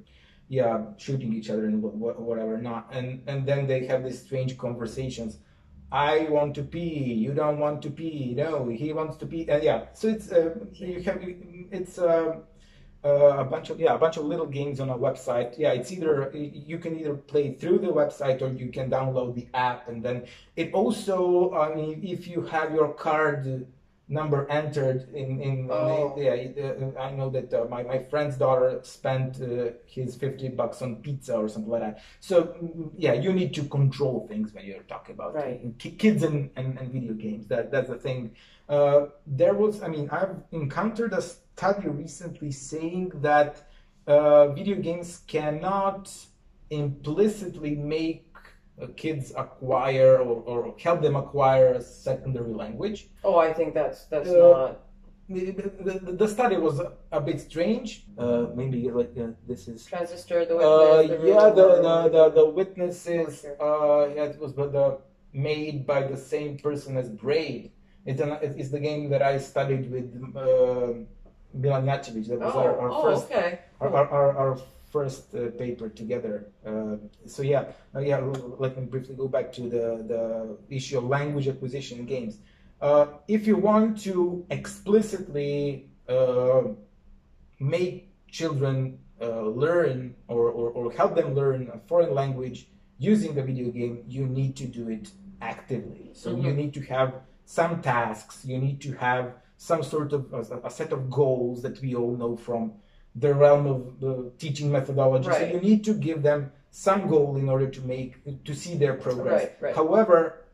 [SPEAKER 1] yeah, shooting each other and wha- wha- whatever not. And and then they have these strange conversations. I want to pee. You don't want to pee. No, he wants to pee. And yeah, so it's uh, you have it's. Uh, uh, a bunch of yeah a bunch of little games on a website yeah it's either you can either play through the website or you can download the app and then it also i mean if you have your card number entered in in
[SPEAKER 2] Oh.
[SPEAKER 1] yeah uh, i know that uh, my, my friend's daughter spent uh, his 50 bucks on pizza or something like that so mm, yeah you need to control things when you're talking about
[SPEAKER 2] Right.
[SPEAKER 1] kids and, and, and video games that that's the thing uh, there was i mean i've encountered a study recently saying that uh, video games cannot implicitly make kids acquire or, or help them acquire a secondary language
[SPEAKER 2] oh, I think that's that's
[SPEAKER 1] Uh,
[SPEAKER 2] not.
[SPEAKER 1] the, the, the study was a, a bit strange uh, maybe like uh, this is
[SPEAKER 2] Transistor, the
[SPEAKER 1] uh,
[SPEAKER 2] the
[SPEAKER 1] yeah, the, the, the, the witnesses, uh, yeah, it was but the, made by the same person as Braid. It's, an, it's the game that I studied with uh, Milan Jacevic. That was
[SPEAKER 2] Oh,
[SPEAKER 1] our, our
[SPEAKER 2] oh,
[SPEAKER 1] first
[SPEAKER 2] okay.
[SPEAKER 1] our, our, our, our first uh, paper together. Uh, so yeah, uh, yeah. Let me briefly go back to the the issue of language acquisition in games. Uh, if you want to explicitly uh, make children uh, learn or, or, or help them learn a foreign language using a video game, you need to do it actively. So you
[SPEAKER 2] Mhm.
[SPEAKER 1] need to have some tasks. You need to have some sort of a, a set of goals that we all know from the realm of the teaching methodology. So you need to give them some goal in order to make to see their progress.
[SPEAKER 2] Right, right.
[SPEAKER 1] However,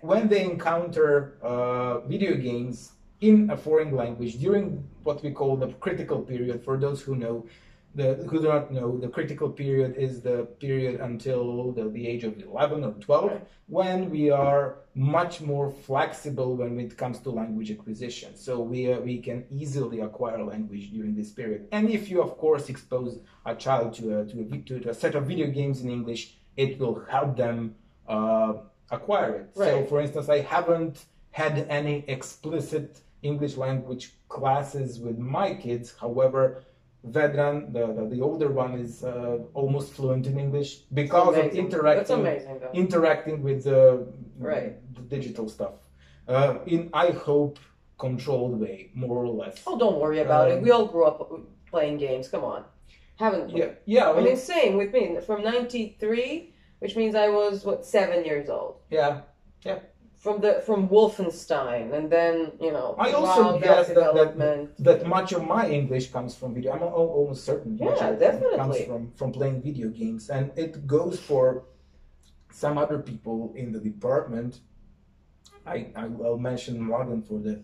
[SPEAKER 1] when they encounter uh, video games in a foreign language during what we call the critical period, for those who know, the who do not know, the critical period is the period until the, the age of 11 or 12,
[SPEAKER 2] Right.
[SPEAKER 1] when we are much more flexible when it comes to language acquisition. So we, uh, we can easily acquire language during this period. And if you, of course, expose a child to a, to a, to a set of video games in English, it will help them uh, acquire it. So, for instance, I haven't had any explicit English language classes with my kids. However, Vedran, the, the, the older one, is uh, almost fluent in English because of interacting
[SPEAKER 2] amazing,
[SPEAKER 1] interacting with the,
[SPEAKER 2] Right.
[SPEAKER 1] the digital stuff uh, in I hope controlled way, more or less.
[SPEAKER 2] Oh, don't worry about it.
[SPEAKER 1] Um,
[SPEAKER 2] We all grew up playing games. Come on, haven't we?
[SPEAKER 1] Yeah, yeah, I
[SPEAKER 2] mean, same with me. From '93, which means I was what seven years old.
[SPEAKER 1] Yeah, yeah.
[SPEAKER 2] From the from Wolfenstein, and then you know,
[SPEAKER 1] I also guess that- that-. That much of my English comes from video. I'm almost certain. much
[SPEAKER 2] Yeah, definitely.
[SPEAKER 1] comes from from playing video games, and it goes for some other people in the department. I I will mention Mladen for the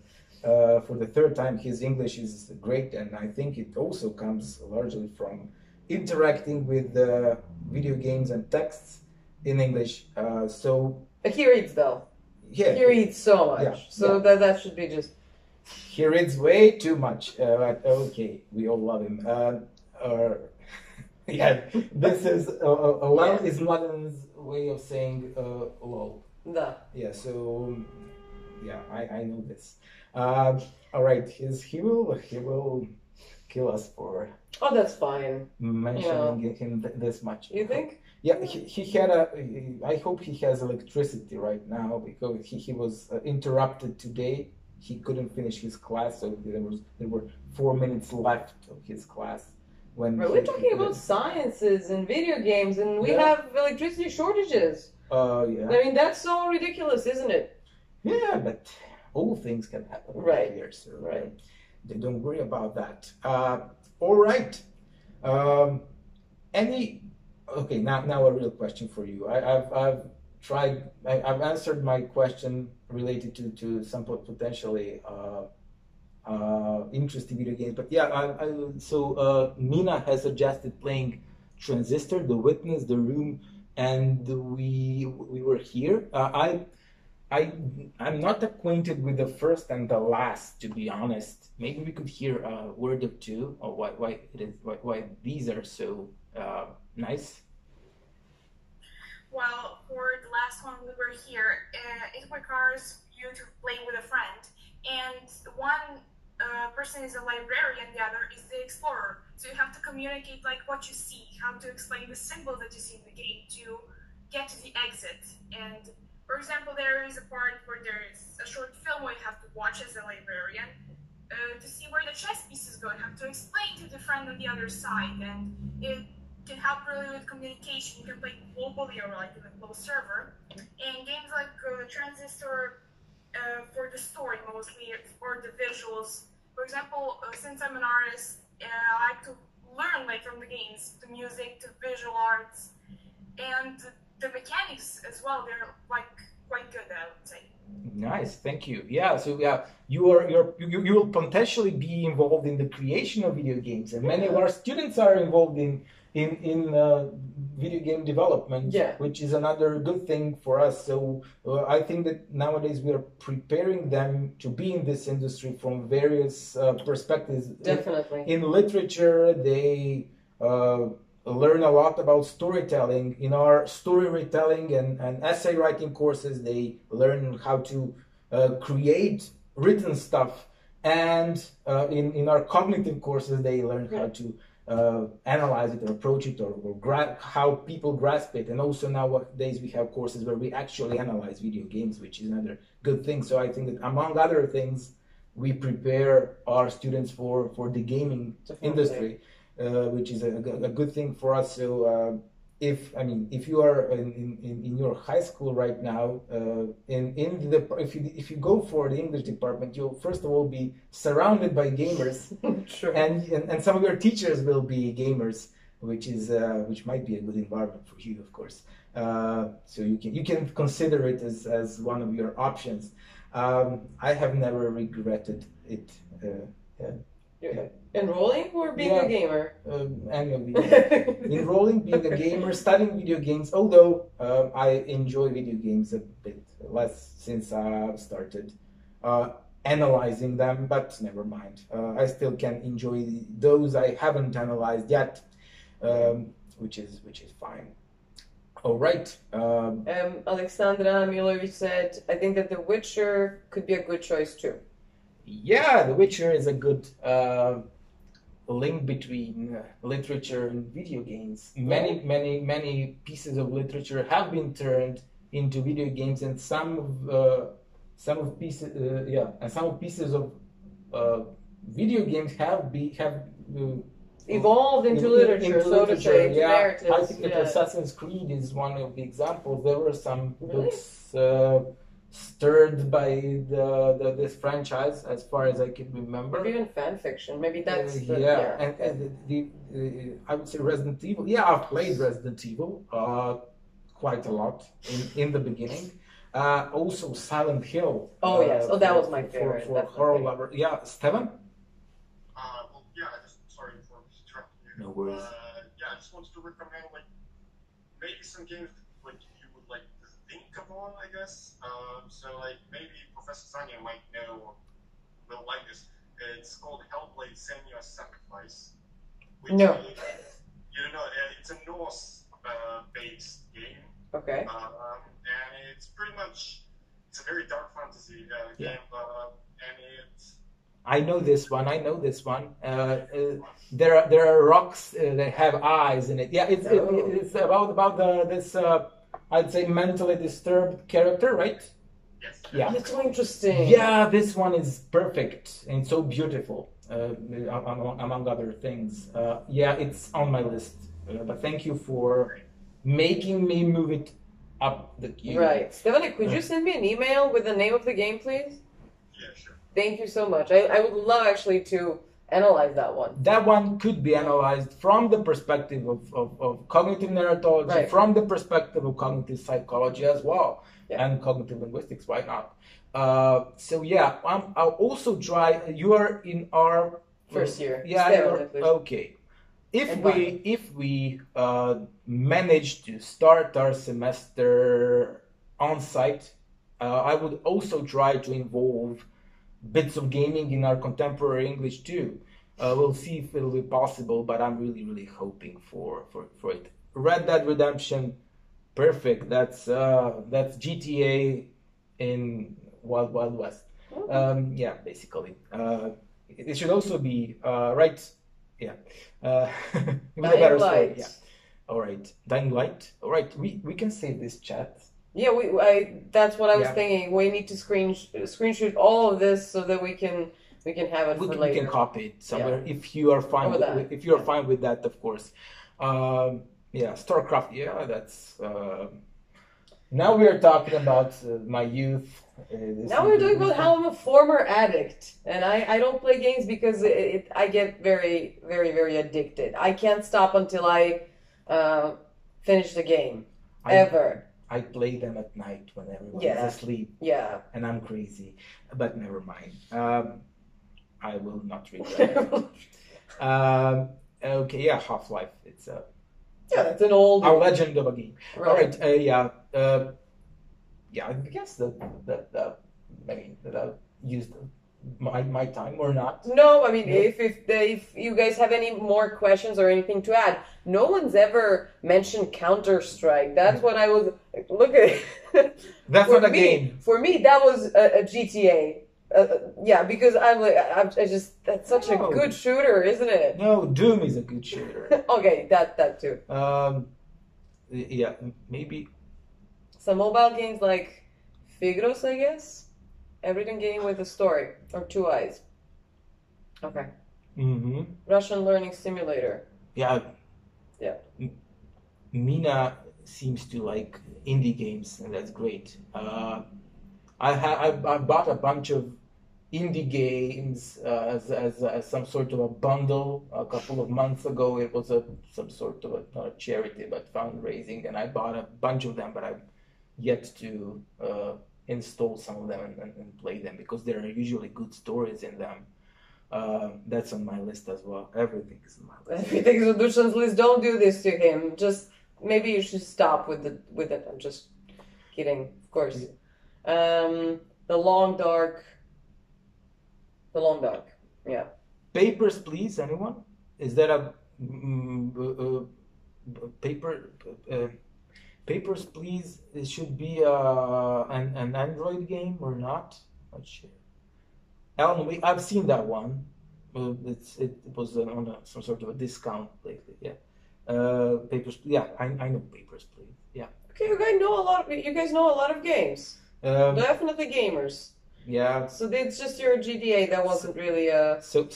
[SPEAKER 1] uh, for the third time. His English is great, and I think it also comes largely from interacting with uh, video games and texts in English. Uh, so
[SPEAKER 2] he reads though.
[SPEAKER 1] Yeah,
[SPEAKER 2] He reads so much.
[SPEAKER 1] Yeah,
[SPEAKER 2] So
[SPEAKER 1] yeah.
[SPEAKER 2] that that should be just
[SPEAKER 1] He reads way too much. Uh, but okay, we all love him. Uh, uh, yeah, this is uh, uh, uh, love is Mladen's way of saying uh, lol.
[SPEAKER 2] the.
[SPEAKER 1] Yeah, so um, yeah, I, I know this. Uh, all right, his he will he will kill us for
[SPEAKER 2] Oh, that's fine.
[SPEAKER 1] mentioning him th- this much.
[SPEAKER 2] You think?
[SPEAKER 1] Yeah, he, he had a. I hope he has electricity right now because he, he was uh, interrupted today. He couldn't finish his class, so there was there were four minutes left of his class when.
[SPEAKER 2] Right, we're talking about sciences and video games, and we
[SPEAKER 1] Yeah.
[SPEAKER 2] have electricity shortages.
[SPEAKER 1] Uh, yeah,
[SPEAKER 2] I mean, that's so ridiculous, isn't it?
[SPEAKER 1] yeah, but all things can happen
[SPEAKER 2] Right,
[SPEAKER 1] here, so
[SPEAKER 2] right.
[SPEAKER 1] They don't worry about that. Uh, all right. Um, any? Okay, now now a real question for you. I, I've I've tried. I, I've answered my question related to to some potentially uh, uh, interesting video games. But yeah, I, I, so uh, Nina has suggested playing Transistor, The Witness, The Room, and we we were here. Uh, I. I I'm not acquainted with the first and the last, to be honest. Maybe we could hear a word or two, or why why it is why, why these are so uh, nice.
[SPEAKER 5] Well, for the last one we were here, uh, it requires you to play with a friend, and one uh, person is a librarian, the other is the explorer. So you have to communicate like what you see, how to explain the symbol that you see in the game to get to the exit. And for example, there is a part where there is a short film where you have to watch as a librarian uh, to see where the chess pieces go. You have to explain to the friend on the other side, and it can help really with communication. You can play globally or like in a closed server. And games like uh, Transistor uh, for the story mostly, or the visuals. For example, uh, since I'm an artist, uh, I like to learn like from the games, the music, the visual arts, and the mechanics as well. They're like quite good, I would say.
[SPEAKER 1] Nice, thank you. Yeah, so yeah, you are you're, you you will potentially be involved in the creation of video games, and many of our students are involved in in in uh, video game development,
[SPEAKER 2] Yeah.
[SPEAKER 1] which is another good thing for us. So uh, I think that nowadays we are preparing them to be in this industry from various uh, perspectives.
[SPEAKER 2] Definitely.
[SPEAKER 1] In literature, they uh, learn a lot about storytelling. In our story retelling and, and essay writing courses, they learn how to uh, create written stuff. And uh, in, in our cognitive courses, they learn how to uh, analyze it or approach it or, or gra- how people grasp it. And also nowadays we have courses where we actually analyze video games, which is another good thing. So I think that among other things, we prepare our students for, for the gaming
[SPEAKER 2] Definitely.
[SPEAKER 1] industry, uh, which is a, a good thing for us. So uh, if I mean if you are in, in, in your high school right now, uh, in in the if you if you go for the English department, you'll first of all be surrounded by gamers,
[SPEAKER 2] True.
[SPEAKER 1] and, and and some of your teachers will be gamers, which is uh, which might be a good environment for you, of course. Uh, so you can you can consider it as as one of your options. Um, I have never regretted it. Uh, yeah.
[SPEAKER 2] Enrolling or being
[SPEAKER 1] Yeah.
[SPEAKER 2] a gamer?
[SPEAKER 1] um, any of enrolling, being a gamer, studying video games. Although uh, I enjoy video games a bit less since I started uh, analyzing them, but never mind. Uh, I still can enjoy those I haven't analyzed yet, um, which is which is fine. All right. Um,
[SPEAKER 2] Um, Alexandra Milovic said, I think that The Witcher could be a good choice too.
[SPEAKER 1] yeah, The Witcher is a good uh, link between uh, literature and video games. Many, many, many pieces of literature have been turned into video games, and some of uh, some of pieces, uh, yeah, and some of pieces of uh, video games have be have. Uh,
[SPEAKER 2] Evolved into
[SPEAKER 1] in-
[SPEAKER 2] literature,
[SPEAKER 1] into
[SPEAKER 2] so to
[SPEAKER 1] literature,
[SPEAKER 2] say, into
[SPEAKER 1] yeah.
[SPEAKER 2] narratives.
[SPEAKER 1] I think that
[SPEAKER 2] yeah.
[SPEAKER 1] Assassin's Creed is one of the examples. There were some
[SPEAKER 2] Really?
[SPEAKER 1] books uh, stirred by the, the this franchise, as far as I can remember.
[SPEAKER 2] Maybe even fan fiction. Maybe that's
[SPEAKER 1] Uh,
[SPEAKER 2] the,
[SPEAKER 1] yeah, and, and the, the uh, I would say Resident Evil. Yeah, I've played Resident Evil uh, quite a lot in, in the beginning. Uh, also Silent Hill.
[SPEAKER 2] Oh,
[SPEAKER 1] uh,
[SPEAKER 2] yes. Oh, that
[SPEAKER 1] for-
[SPEAKER 2] was my favorite,
[SPEAKER 1] For,
[SPEAKER 2] definitely.
[SPEAKER 1] horror lover. Yeah, Steven.
[SPEAKER 4] Uh, well, yeah, I just sorry for interrupting you.
[SPEAKER 1] No worries.
[SPEAKER 4] Uh, yeah, I just wanted to recommend like maybe some games that, like you would like to think upon, I guess. Um, so like maybe Professor Sanya might know or will like this. It's called Hellblade: Senua's Sacrifice. Which
[SPEAKER 2] No.
[SPEAKER 4] is, you know, uh, it's a Norse-based game.
[SPEAKER 2] Okay.
[SPEAKER 4] Um, and it's pretty much it's a very dark fantasy uh,
[SPEAKER 1] Yeah.
[SPEAKER 4] game, uh, and it's
[SPEAKER 1] I know this one. I know this one. Uh, uh, there are there are rocks uh, that have eyes in it. Yeah, it's it,
[SPEAKER 2] Oh.
[SPEAKER 1] it's about about the this uh, I'd say mentally disturbed character, right?
[SPEAKER 4] yes,
[SPEAKER 1] Yeah.
[SPEAKER 2] That's so interesting.
[SPEAKER 1] Yeah, this one is perfect and so beautiful, uh, among, among other things. Uh, yeah, it's on my list. Uh, but thank you for making me move it up the queue.
[SPEAKER 2] Right. Stephanie, could you send me an email with the name of the game, please?
[SPEAKER 4] yeah, sure.
[SPEAKER 2] Thank you so much. I, I would love actually to analyze that one.
[SPEAKER 1] That one could be analyzed from the perspective of, of, of cognitive narratology,
[SPEAKER 2] Right.
[SPEAKER 1] from the perspective of cognitive psychology as well,
[SPEAKER 2] Yeah.
[SPEAKER 1] and cognitive linguistics. Why not? Uh, so yeah, um, I'll also try. You are in our
[SPEAKER 2] First year.
[SPEAKER 1] Yeah,
[SPEAKER 2] Stay
[SPEAKER 1] you're-
[SPEAKER 2] on it, please.
[SPEAKER 1] okay. If
[SPEAKER 2] And
[SPEAKER 1] we if we uh, manage to start our semester on site, uh, I would also try to involve bits of gaming in our contemporary English too. Uh, we'll see if it'll be possible, but I'm really really hoping for for, for it. Red Dead Redemption, perfect. That's uh, that's GTA in Wild Wild West.
[SPEAKER 2] Oh.
[SPEAKER 1] Um, yeah, basically. Uh, it it should also be uh, right. Yeah, uh, with a better story. Yeah. All right, Dying Light. All right, we we can save this chat.
[SPEAKER 2] Yeah, we. I. That's what I was
[SPEAKER 1] Yeah.
[SPEAKER 2] thinking. We need to screen screenshot all of this so that we can we can have it
[SPEAKER 1] We can, we can copy it somewhere if you are fine with,
[SPEAKER 2] that.
[SPEAKER 1] with- if you are fine with that, of course. Um, yeah, StarCraft. Yeah, that's. Uh, now we are talking about uh, my youth. Uh,
[SPEAKER 2] Now we're talking about how I'm a former addict, and I, I don't play games because it, it, I get very, very, very addicted. I can't stop until I uh, finish the game.
[SPEAKER 1] I-
[SPEAKER 2] Ever.
[SPEAKER 1] I play them at night when everyone
[SPEAKER 2] Yeah.
[SPEAKER 1] is asleep.
[SPEAKER 2] Yeah.
[SPEAKER 1] and I'm crazy. But never mind. Um, I will not regret um, okay, yeah, Half Life. It's a,
[SPEAKER 2] yeah, that's an old.
[SPEAKER 1] a legend of a game.
[SPEAKER 2] right.
[SPEAKER 1] All right, uh, yeah, uh, yeah. I guess that that that I mean that I used my my time or not.
[SPEAKER 2] No, I mean,
[SPEAKER 1] No.
[SPEAKER 2] if if they, if you guys have any more questions or anything to add, no one's ever mentioned Counter Strike. That's what I was. Look at.
[SPEAKER 1] That's
[SPEAKER 2] for
[SPEAKER 1] not a
[SPEAKER 2] me,
[SPEAKER 1] game.
[SPEAKER 2] For me, that was a, a GTA. Uh, yeah, because I'm like, I'm, I just that's such
[SPEAKER 1] No.
[SPEAKER 2] a good shooter, isn't it?
[SPEAKER 1] No, Doom is a good shooter.
[SPEAKER 2] okay, that that too.
[SPEAKER 1] um, yeah, maybe.
[SPEAKER 2] Some mobile games like Phigros, I guess. Everything game with a story or two eyes. Okay.
[SPEAKER 1] hmm
[SPEAKER 2] Russian learning simulator.
[SPEAKER 1] Yeah.
[SPEAKER 2] Yeah.
[SPEAKER 1] Mina seems to like indie games, and that's great. Uh, I, I I bought a bunch of indie games uh, as, as as some sort of a bundle a couple of months ago. It was a some sort of a not a charity but fundraising, and I bought a bunch of them, but I've yet to uh, install some of them and, and, play them because there are usually good stories in them. Uh, that's on my list as well. Everything is on my list.
[SPEAKER 2] Everything's on Dushan's list. Don't do this to him. Just maybe you should stop with the with it. I'm just kidding, of course. Um, the long dark. The long dark. Yeah.
[SPEAKER 1] Papers, please. Anyone? Is that a mm, uh, uh, paper? Uh, papers, please. It should be uh, an an Android game or not? Not sure. Alan, we, I've seen that one. Uh, it's it, it was uh, on a, some sort of a discount lately. Yeah. Uh, papers. Yeah, I, I know papers, please. Yeah.
[SPEAKER 2] Okay, you guys know a lot. Of, you guys know a lot of games.
[SPEAKER 1] Um,
[SPEAKER 2] Definitely gamers.
[SPEAKER 1] yeah.
[SPEAKER 2] So it's just your GDA that wasn't really uh
[SPEAKER 1] So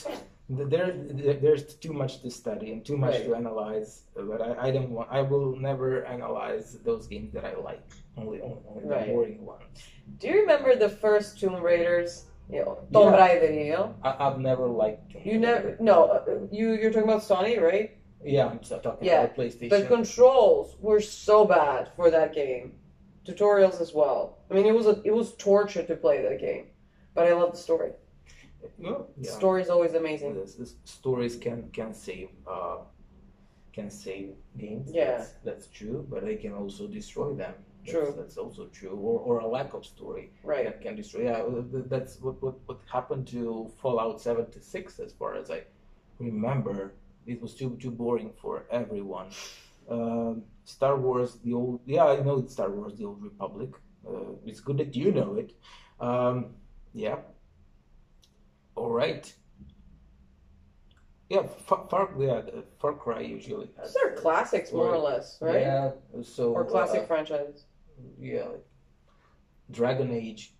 [SPEAKER 1] there, there- there's too much to study and too much
[SPEAKER 2] Right.
[SPEAKER 1] to analyze. But I, I don't want. I will never analyze those games that I like. Only, only, only
[SPEAKER 2] Right.
[SPEAKER 1] the boring ones.
[SPEAKER 2] Do you remember the first Tomb Raiders? You know, Tomb
[SPEAKER 1] Yeah.
[SPEAKER 2] Raider, you know?
[SPEAKER 1] I, I've never liked. Tomb
[SPEAKER 2] You never no, uh, you you're talking about Sony, right?
[SPEAKER 1] Yeah, I'm so talking
[SPEAKER 2] Yeah,
[SPEAKER 1] about PlayStation.
[SPEAKER 2] The controls were so bad for that game. Tutorials as well. I mean, it was a, it was torture to play that game, but I love the story. The
[SPEAKER 1] yeah.
[SPEAKER 2] story is always amazing.
[SPEAKER 1] This stories can can save uh, can save games.
[SPEAKER 2] Yeah.
[SPEAKER 1] that's, that's true. But they can also destroy them. That's,
[SPEAKER 2] True.
[SPEAKER 1] That's also true. Or, or a lack of story.
[SPEAKER 2] Right.
[SPEAKER 1] can, can destroy. Yeah, uh, that's what, what what happened to Fallout 76. As far as I remember, it was too too boring for everyone. Um, Star Wars, the old yeah, I know it's Star Wars, the old Republic. Uh, it's good that you know it. Um, yeah. All right. Yeah, Far, Far yeah, Far Cry usually has.
[SPEAKER 2] Those are classics, more or less, right?
[SPEAKER 1] Yeah. So
[SPEAKER 2] Or classic
[SPEAKER 1] uh,
[SPEAKER 2] franchises.
[SPEAKER 1] yeah, like Dragon Age,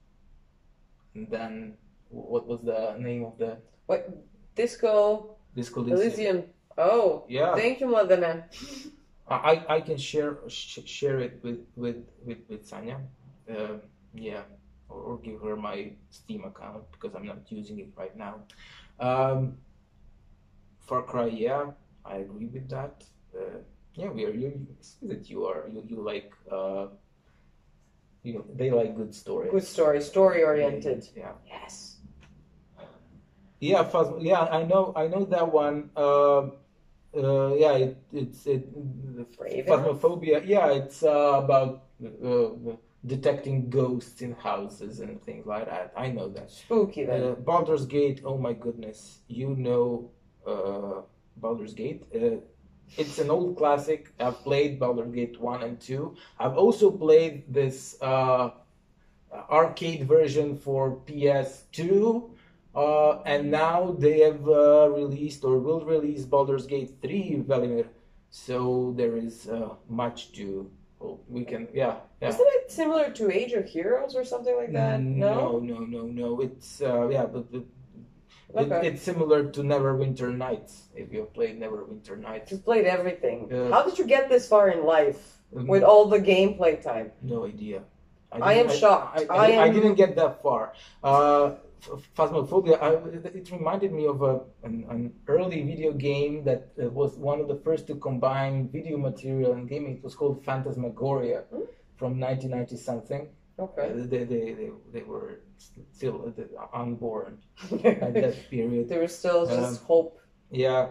[SPEAKER 1] and then what was the name of the
[SPEAKER 2] What Disco
[SPEAKER 1] Disco Elysium?
[SPEAKER 2] Elysium? Oh,
[SPEAKER 1] Yeah,
[SPEAKER 2] thank you, Madana.
[SPEAKER 1] I I can share sh- share it with with with, with Sanya. Uh, yeah, or, or give her my Steam account because I'm not using it right now. Um, Far Cry, yeah, I agree with that. Uh, yeah, we are. You see that you are. You you like. Uh, you know, they like good stories.
[SPEAKER 2] Good story, story oriented.
[SPEAKER 1] Yeah.
[SPEAKER 2] Yes.
[SPEAKER 1] Yeah, Phasm- yeah, I know, I know that one. Uh, uh, yeah, it, it's it,
[SPEAKER 2] Brave
[SPEAKER 1] phasmophobia. Yeah, it's uh, about uh, detecting ghosts in houses and things like that. I know that.
[SPEAKER 2] Spooky then.
[SPEAKER 1] Uh, Baldur's Gate. Oh my goodness, you know uh, Baldur's Gate. Uh, it's an old classic. I've played Baldur's Gate one and two. I've also played this uh, arcade version for PS2. Uh, and now they have uh, released or will release Baldur's Gate 3, Velimir. So there is uh, much to. We can, yeah, yeah.
[SPEAKER 2] Isn't it similar to Age of Heroes or something like that?
[SPEAKER 1] No, no, no, no. It's uh, yeah, but, but it, it's similar to Neverwinter Nights. If you played Neverwinter Nights,
[SPEAKER 2] You've played everything.
[SPEAKER 1] Yeah.
[SPEAKER 2] How did you get this far in life
[SPEAKER 1] Um,
[SPEAKER 2] with all the gameplay time?
[SPEAKER 1] no idea.
[SPEAKER 2] I
[SPEAKER 1] didn't-
[SPEAKER 2] am shocked.
[SPEAKER 1] I,
[SPEAKER 2] I
[SPEAKER 1] I, I
[SPEAKER 2] am-
[SPEAKER 1] didn't get that far. Ph- Phasmophobia. I, it reminded me of a, an, an early video game that uh, was one of the first to combine video material and gaming. It was called Phantasmagoria
[SPEAKER 2] Hmm?
[SPEAKER 1] from 1990 something.
[SPEAKER 2] Okay.
[SPEAKER 1] Uh, they, they, they, they were still uh, unborn at that period.
[SPEAKER 2] there was still just
[SPEAKER 1] Um,
[SPEAKER 2] hope.
[SPEAKER 1] Yeah,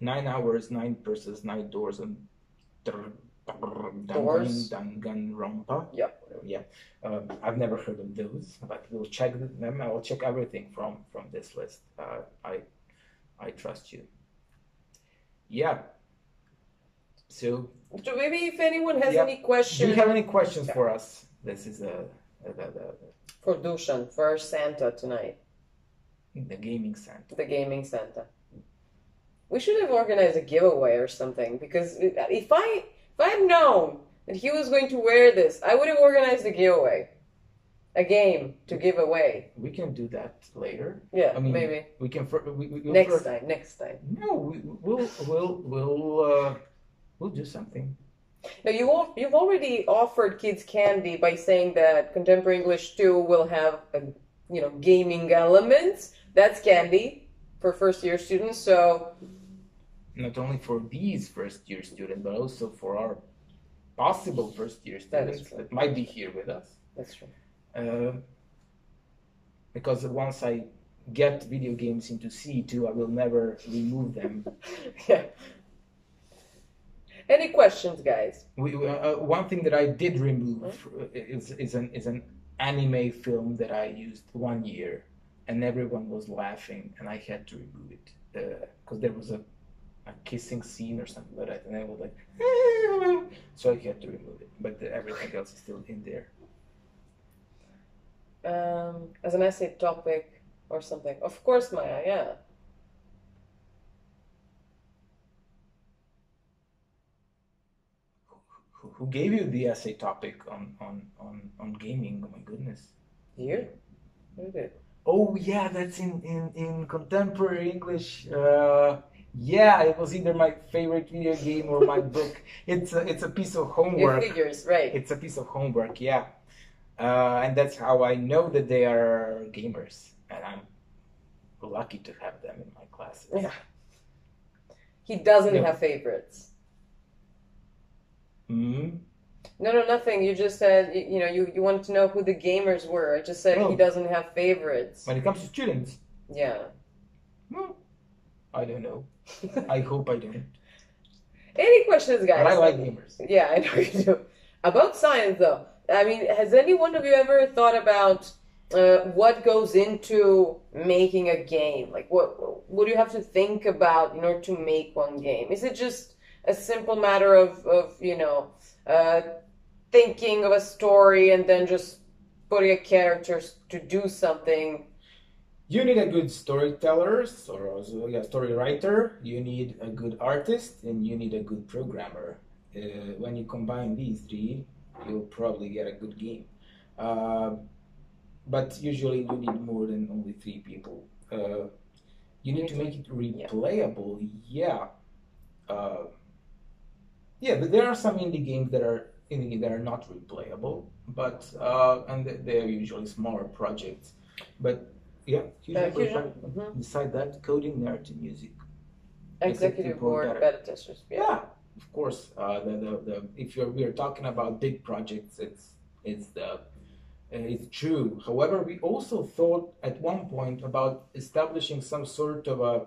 [SPEAKER 1] nine hours, nine persons, nine doors, and
[SPEAKER 2] Doors?
[SPEAKER 1] Danganronpa.
[SPEAKER 2] Yep.
[SPEAKER 1] Yeah, um, I've never heard of those, but we'll check them. I will check everything from from this list. Uh, I I trust you. Yeah. So,
[SPEAKER 2] So maybe if anyone has
[SPEAKER 1] Yeah.
[SPEAKER 2] any questions.
[SPEAKER 1] do you have any questions for us? This is a, a, a, a
[SPEAKER 2] for Dushan, for Santa tonight,
[SPEAKER 1] the gaming center.
[SPEAKER 2] the gaming Santa. We should have organized a giveaway or something because if I if I'd known that he was going to wear this, I would have organized a giveaway, a game to give away.
[SPEAKER 1] We can do that later.
[SPEAKER 2] Yeah,
[SPEAKER 1] I mean,
[SPEAKER 2] maybe
[SPEAKER 1] We can. fir- We, we, we'll
[SPEAKER 2] next time. Next time.
[SPEAKER 1] No, we, we'll we'll we'll uh, we'll do something.
[SPEAKER 2] Now you al- you've already offered kids candy by saying that contemporary English 2 will have a, you know gaming elements. That's candy for first year students. So
[SPEAKER 1] Not only for these first year students, but also for our possible first year students that might be here with us.
[SPEAKER 2] that's true.
[SPEAKER 1] Uh, because once I get video games into C2, I will never remove them.
[SPEAKER 2] yeah. Any questions, guys?
[SPEAKER 1] We, uh, one thing that I did remove uh, is, is an is an anime film that I used one year, and everyone was laughing, and I had to remove it because there was a, a kissing scene or something like that, and I was like, so I had to remove it. But everything else is still in there.
[SPEAKER 2] Um, as an essay topic or something. Of course, Maya. Yeah.
[SPEAKER 1] Who, who gave you the essay topic on on on on gaming? Oh my goodness.
[SPEAKER 2] You. Who did?
[SPEAKER 1] Oh yeah, that's in in in contemporary English. Uh, yeah, it was either my favorite video game or my book. It's a, it's a piece of homework.
[SPEAKER 2] figures, right?
[SPEAKER 1] It's a piece of homework, yeah. Uh, and that's how I know that they are gamers, and I'm lucky to have them in my classes.
[SPEAKER 2] Yeah. He doesn't
[SPEAKER 1] Yeah.
[SPEAKER 2] have favorites.
[SPEAKER 1] Hmm?
[SPEAKER 2] No, no, nothing. You just said you, know you, you wanted to know who the gamers were. I just said
[SPEAKER 1] Oh.
[SPEAKER 2] he doesn't have favorites.
[SPEAKER 1] When it comes to students,
[SPEAKER 2] Yeah.
[SPEAKER 1] well, I don't know. I hope I don't.
[SPEAKER 2] Any questions, guys?
[SPEAKER 1] But I like gamers.
[SPEAKER 2] Yeah, I know you do. About science, though, I mean, has any one of you ever thought about uh, what goes into making a game? Like, what what do you have to think about in order to make one game? Is it just a simple matter of, of you know, uh, thinking of a story and then just putting a character to do something?
[SPEAKER 1] You need a good storyteller or yeah, story writer. You need a good artist, and you need a good programmer. Uh, when you combine these three, you'll probably get a good game. Uh, but usually, you need more than only three people. Uh, you need to make it replayable. Yeah. Uh, yeah, but there are some indie games that are indie that are not replayable, but uh, and they- they are usually smaller projects. But yeah, huge
[SPEAKER 2] Uh,
[SPEAKER 1] number of
[SPEAKER 2] huge
[SPEAKER 1] projects.
[SPEAKER 2] mhm.
[SPEAKER 1] Beside that, coding, narrative, music.
[SPEAKER 2] Executive board, beta testers. Yeah.
[SPEAKER 1] Yeah, of course. Uh, the, the, the if you're we're talking about big projects, it's it's the uh, it's true. However, we also thought at one point about establishing some sort of a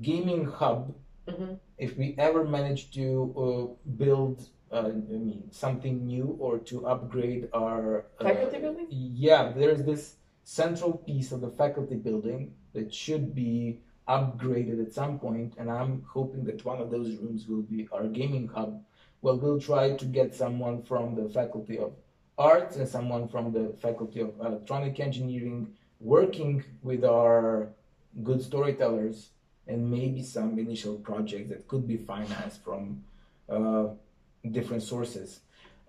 [SPEAKER 1] gaming hub.
[SPEAKER 2] Mhm.
[SPEAKER 1] If we ever manage to uh, build, uh, I mean, something new or to upgrade our uh,
[SPEAKER 2] Faculty building?
[SPEAKER 1] Yeah, there's this central piece of the faculty building that should be upgraded at some point, and I'm hoping that one of those rooms will be our gaming hub. Well, we'll try to get someone from the faculty of arts and someone from the faculty of electronic engineering working with our good storytellers and maybe some initial projects that could be financed from uh, different sources.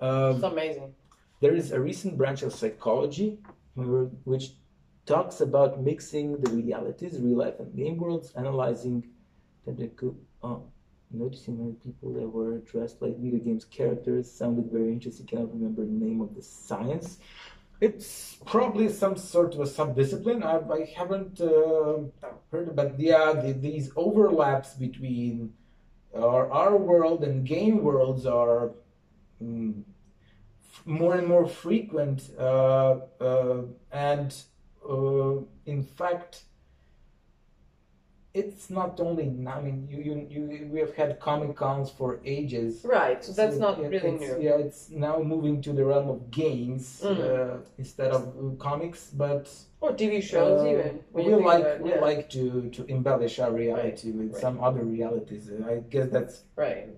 [SPEAKER 1] Um,
[SPEAKER 2] It's amazing.
[SPEAKER 1] there is a recent branch of psychology which talks about mixing the realities, real life and game worlds, analyzing technical, uh, noticing many people that were dressed like video games characters sounded very interesting. Cannot remember the name of the science. It's probably some sort of a subdiscipline. I, I haven't uh, heard, but yeah, the, these overlaps between our, our world and game worlds are mm, more and more frequent, uh, uh, and uh, in fact, it's not only. I mean, you, you, you we have had comic cons for ages.
[SPEAKER 2] Right. So that's
[SPEAKER 1] So,
[SPEAKER 2] not
[SPEAKER 1] yeah,
[SPEAKER 2] really new.
[SPEAKER 1] Yeah, it's now moving to the realm of games
[SPEAKER 2] Mm.
[SPEAKER 1] uh, instead of comics, but
[SPEAKER 2] Or TV shows,
[SPEAKER 1] uh,
[SPEAKER 2] even.
[SPEAKER 1] we like
[SPEAKER 2] about it,
[SPEAKER 1] we
[SPEAKER 2] yeah.
[SPEAKER 1] like to to embellish our reality with
[SPEAKER 2] right.
[SPEAKER 1] some other realities. I guess that's
[SPEAKER 2] Right.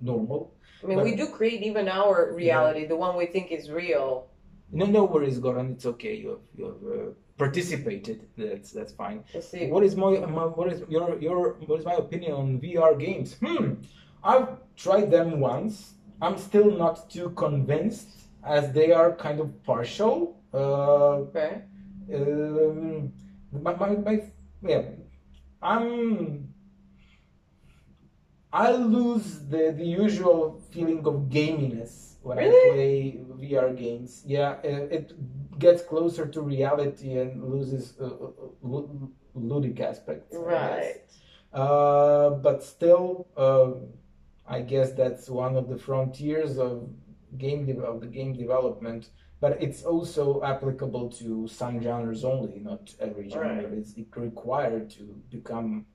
[SPEAKER 1] normal.
[SPEAKER 2] I mean, we do create even our reality, the one we think is real.
[SPEAKER 1] No, no worries, Goran. It's okay. You have, you have uh, participated. That's that's fine.
[SPEAKER 2] Let's see.
[SPEAKER 1] What is my, my what is your your what is my opinion on VR games? Hmm. I've tried them once. I'm still not too convinced, as they are kind of partial. Uh,
[SPEAKER 2] Okay.
[SPEAKER 1] um, my, my, my yeah, I'm I lose the, the usual feeling of gaminess when
[SPEAKER 2] Really?
[SPEAKER 1] I play VR games. Yeah, it, it gets closer to reality and loses uh, uh, ludic aspects.
[SPEAKER 2] Right.
[SPEAKER 1] Uh, but still, um, I guess that's one of the frontiers of game de- of the game development. But it's also applicable to some genres only, not every genre
[SPEAKER 2] Right.
[SPEAKER 1] is required to become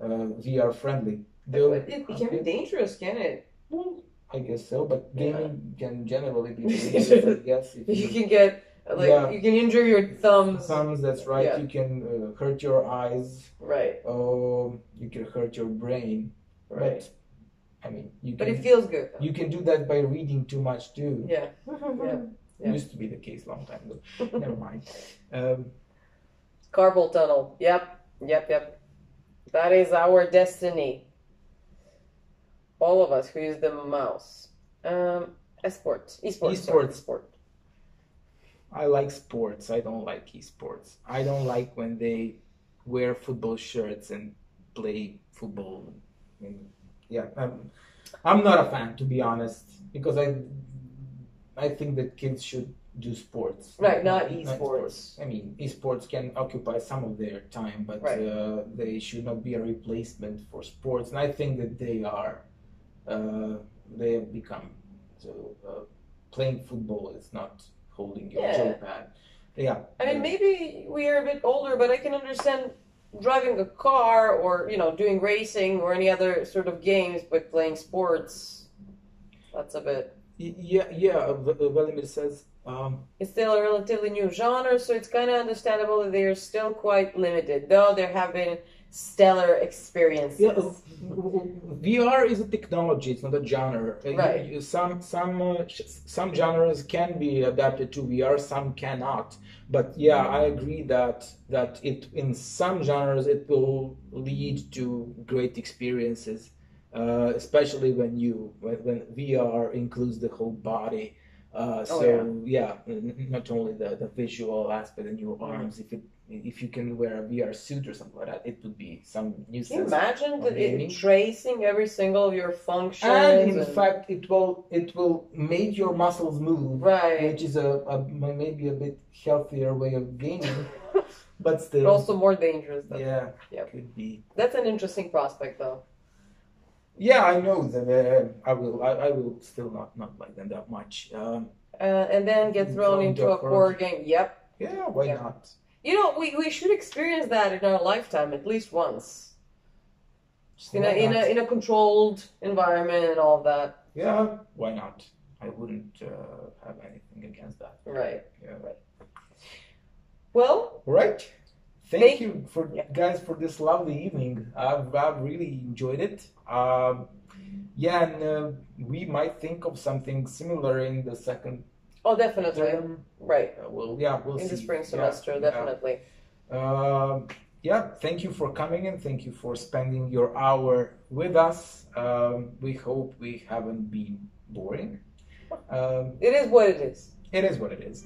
[SPEAKER 1] uh, VR friendly.
[SPEAKER 2] But it, it can be dangerous, can it?
[SPEAKER 1] Well, I guess so, but
[SPEAKER 2] Yeah.
[SPEAKER 1] gaming can generally be dangerous, I guess. If
[SPEAKER 2] You can get like
[SPEAKER 1] Yeah.
[SPEAKER 2] you can injure your thumbs.
[SPEAKER 1] thumbs, that's right.
[SPEAKER 2] Yeah.
[SPEAKER 1] You can uh, hurt your eyes,
[SPEAKER 2] Right.
[SPEAKER 1] Oh, you can hurt your brain.
[SPEAKER 2] Right.
[SPEAKER 1] But I mean, you
[SPEAKER 2] But it feels good. Though.
[SPEAKER 1] you can do that by reading too much too.
[SPEAKER 2] Yeah. Yeah. Yeah.
[SPEAKER 1] Used to be the case long time ago. Never mind. Um,
[SPEAKER 2] Carpal tunnel. Yep. Yep. Yep. That is our destiny. All of us who use the mouse. Um, esports. Esports. Sport.
[SPEAKER 1] I like sports. I don't like esports. I don't like when they wear football shirts and play football. And yeah, I'm, I'm not a fan to be honest because I I think that kids should do sports.
[SPEAKER 2] Right, not esports.
[SPEAKER 1] I mean, esports can occupy some of their time, but
[SPEAKER 2] Right.
[SPEAKER 1] uh, they should not be a replacement for sports. And I think that they are. Uh, they have become so. Uh, playing football is not holding your
[SPEAKER 2] Yeah.
[SPEAKER 1] joypad. Yeah.
[SPEAKER 2] I mean, maybe we are a bit older, but I can understand driving a car or you know doing racing or any other sort of games, but playing sports. That's a bit.
[SPEAKER 1] Yeah, yeah. uh, Vladimir says. Um,
[SPEAKER 2] It's still a relatively new genre, so it's kind of understandable that they're still quite limited, though there have been stellar experiences.
[SPEAKER 1] yeah, uh, VR is a technology; it's not a genre. Uh, you-
[SPEAKER 2] Right.
[SPEAKER 1] you- Some some uh, some genres can be adapted to VR, some cannot. But yeah, I agree that that it in some genres it will lead to great experiences, uh, especially when you when, when VR includes the whole body. Uh, so
[SPEAKER 2] Oh,
[SPEAKER 1] yeah, n- not only the, the visual aspect and your arms. If it if you can wear a VR suit or something like that, it would be some new sense.
[SPEAKER 2] imagine that it tracing every single of your functions?
[SPEAKER 1] And in
[SPEAKER 2] and-
[SPEAKER 1] fact, it will it will make your muscles move,
[SPEAKER 2] right,
[SPEAKER 1] which is a, a maybe a bit healthier way of gaming, but still,
[SPEAKER 2] also more dangerous. Though.
[SPEAKER 1] yeah,
[SPEAKER 2] Yep.
[SPEAKER 1] could be.
[SPEAKER 2] That's an interesting prospect, though.
[SPEAKER 1] Yeah, I know that uh, I will. I, I will still not not like them that much. Um,
[SPEAKER 2] Uh, and then get thrown into a horror. game. Yep.
[SPEAKER 1] yeah, why
[SPEAKER 2] Yeah.
[SPEAKER 1] not?
[SPEAKER 2] You know, we, we should experience that in our lifetime at least once. Just in a, in a in a controlled environment and all that.
[SPEAKER 1] Yeah, why not? I wouldn't uh, have anything against that.
[SPEAKER 2] Right.
[SPEAKER 1] Yeah.
[SPEAKER 2] Right.
[SPEAKER 1] Well, Right. Thank,
[SPEAKER 2] Thank-
[SPEAKER 1] you for
[SPEAKER 2] Yeah.
[SPEAKER 1] guys for this lovely evening. I've, I've really enjoyed it. Um, yeah, and uh, we might think of something similar in the second
[SPEAKER 2] oh, definitely.
[SPEAKER 1] term.
[SPEAKER 2] Right.
[SPEAKER 1] Uh, well, yeah, we'll
[SPEAKER 2] In
[SPEAKER 1] see.
[SPEAKER 2] the spring semester,
[SPEAKER 1] yeah.
[SPEAKER 2] definitely.
[SPEAKER 1] Um, yeah, thank you for coming and thank you for spending your hour with us. Um, we hope we haven't been boring. Um,
[SPEAKER 2] It is what it is.
[SPEAKER 1] it is what it is.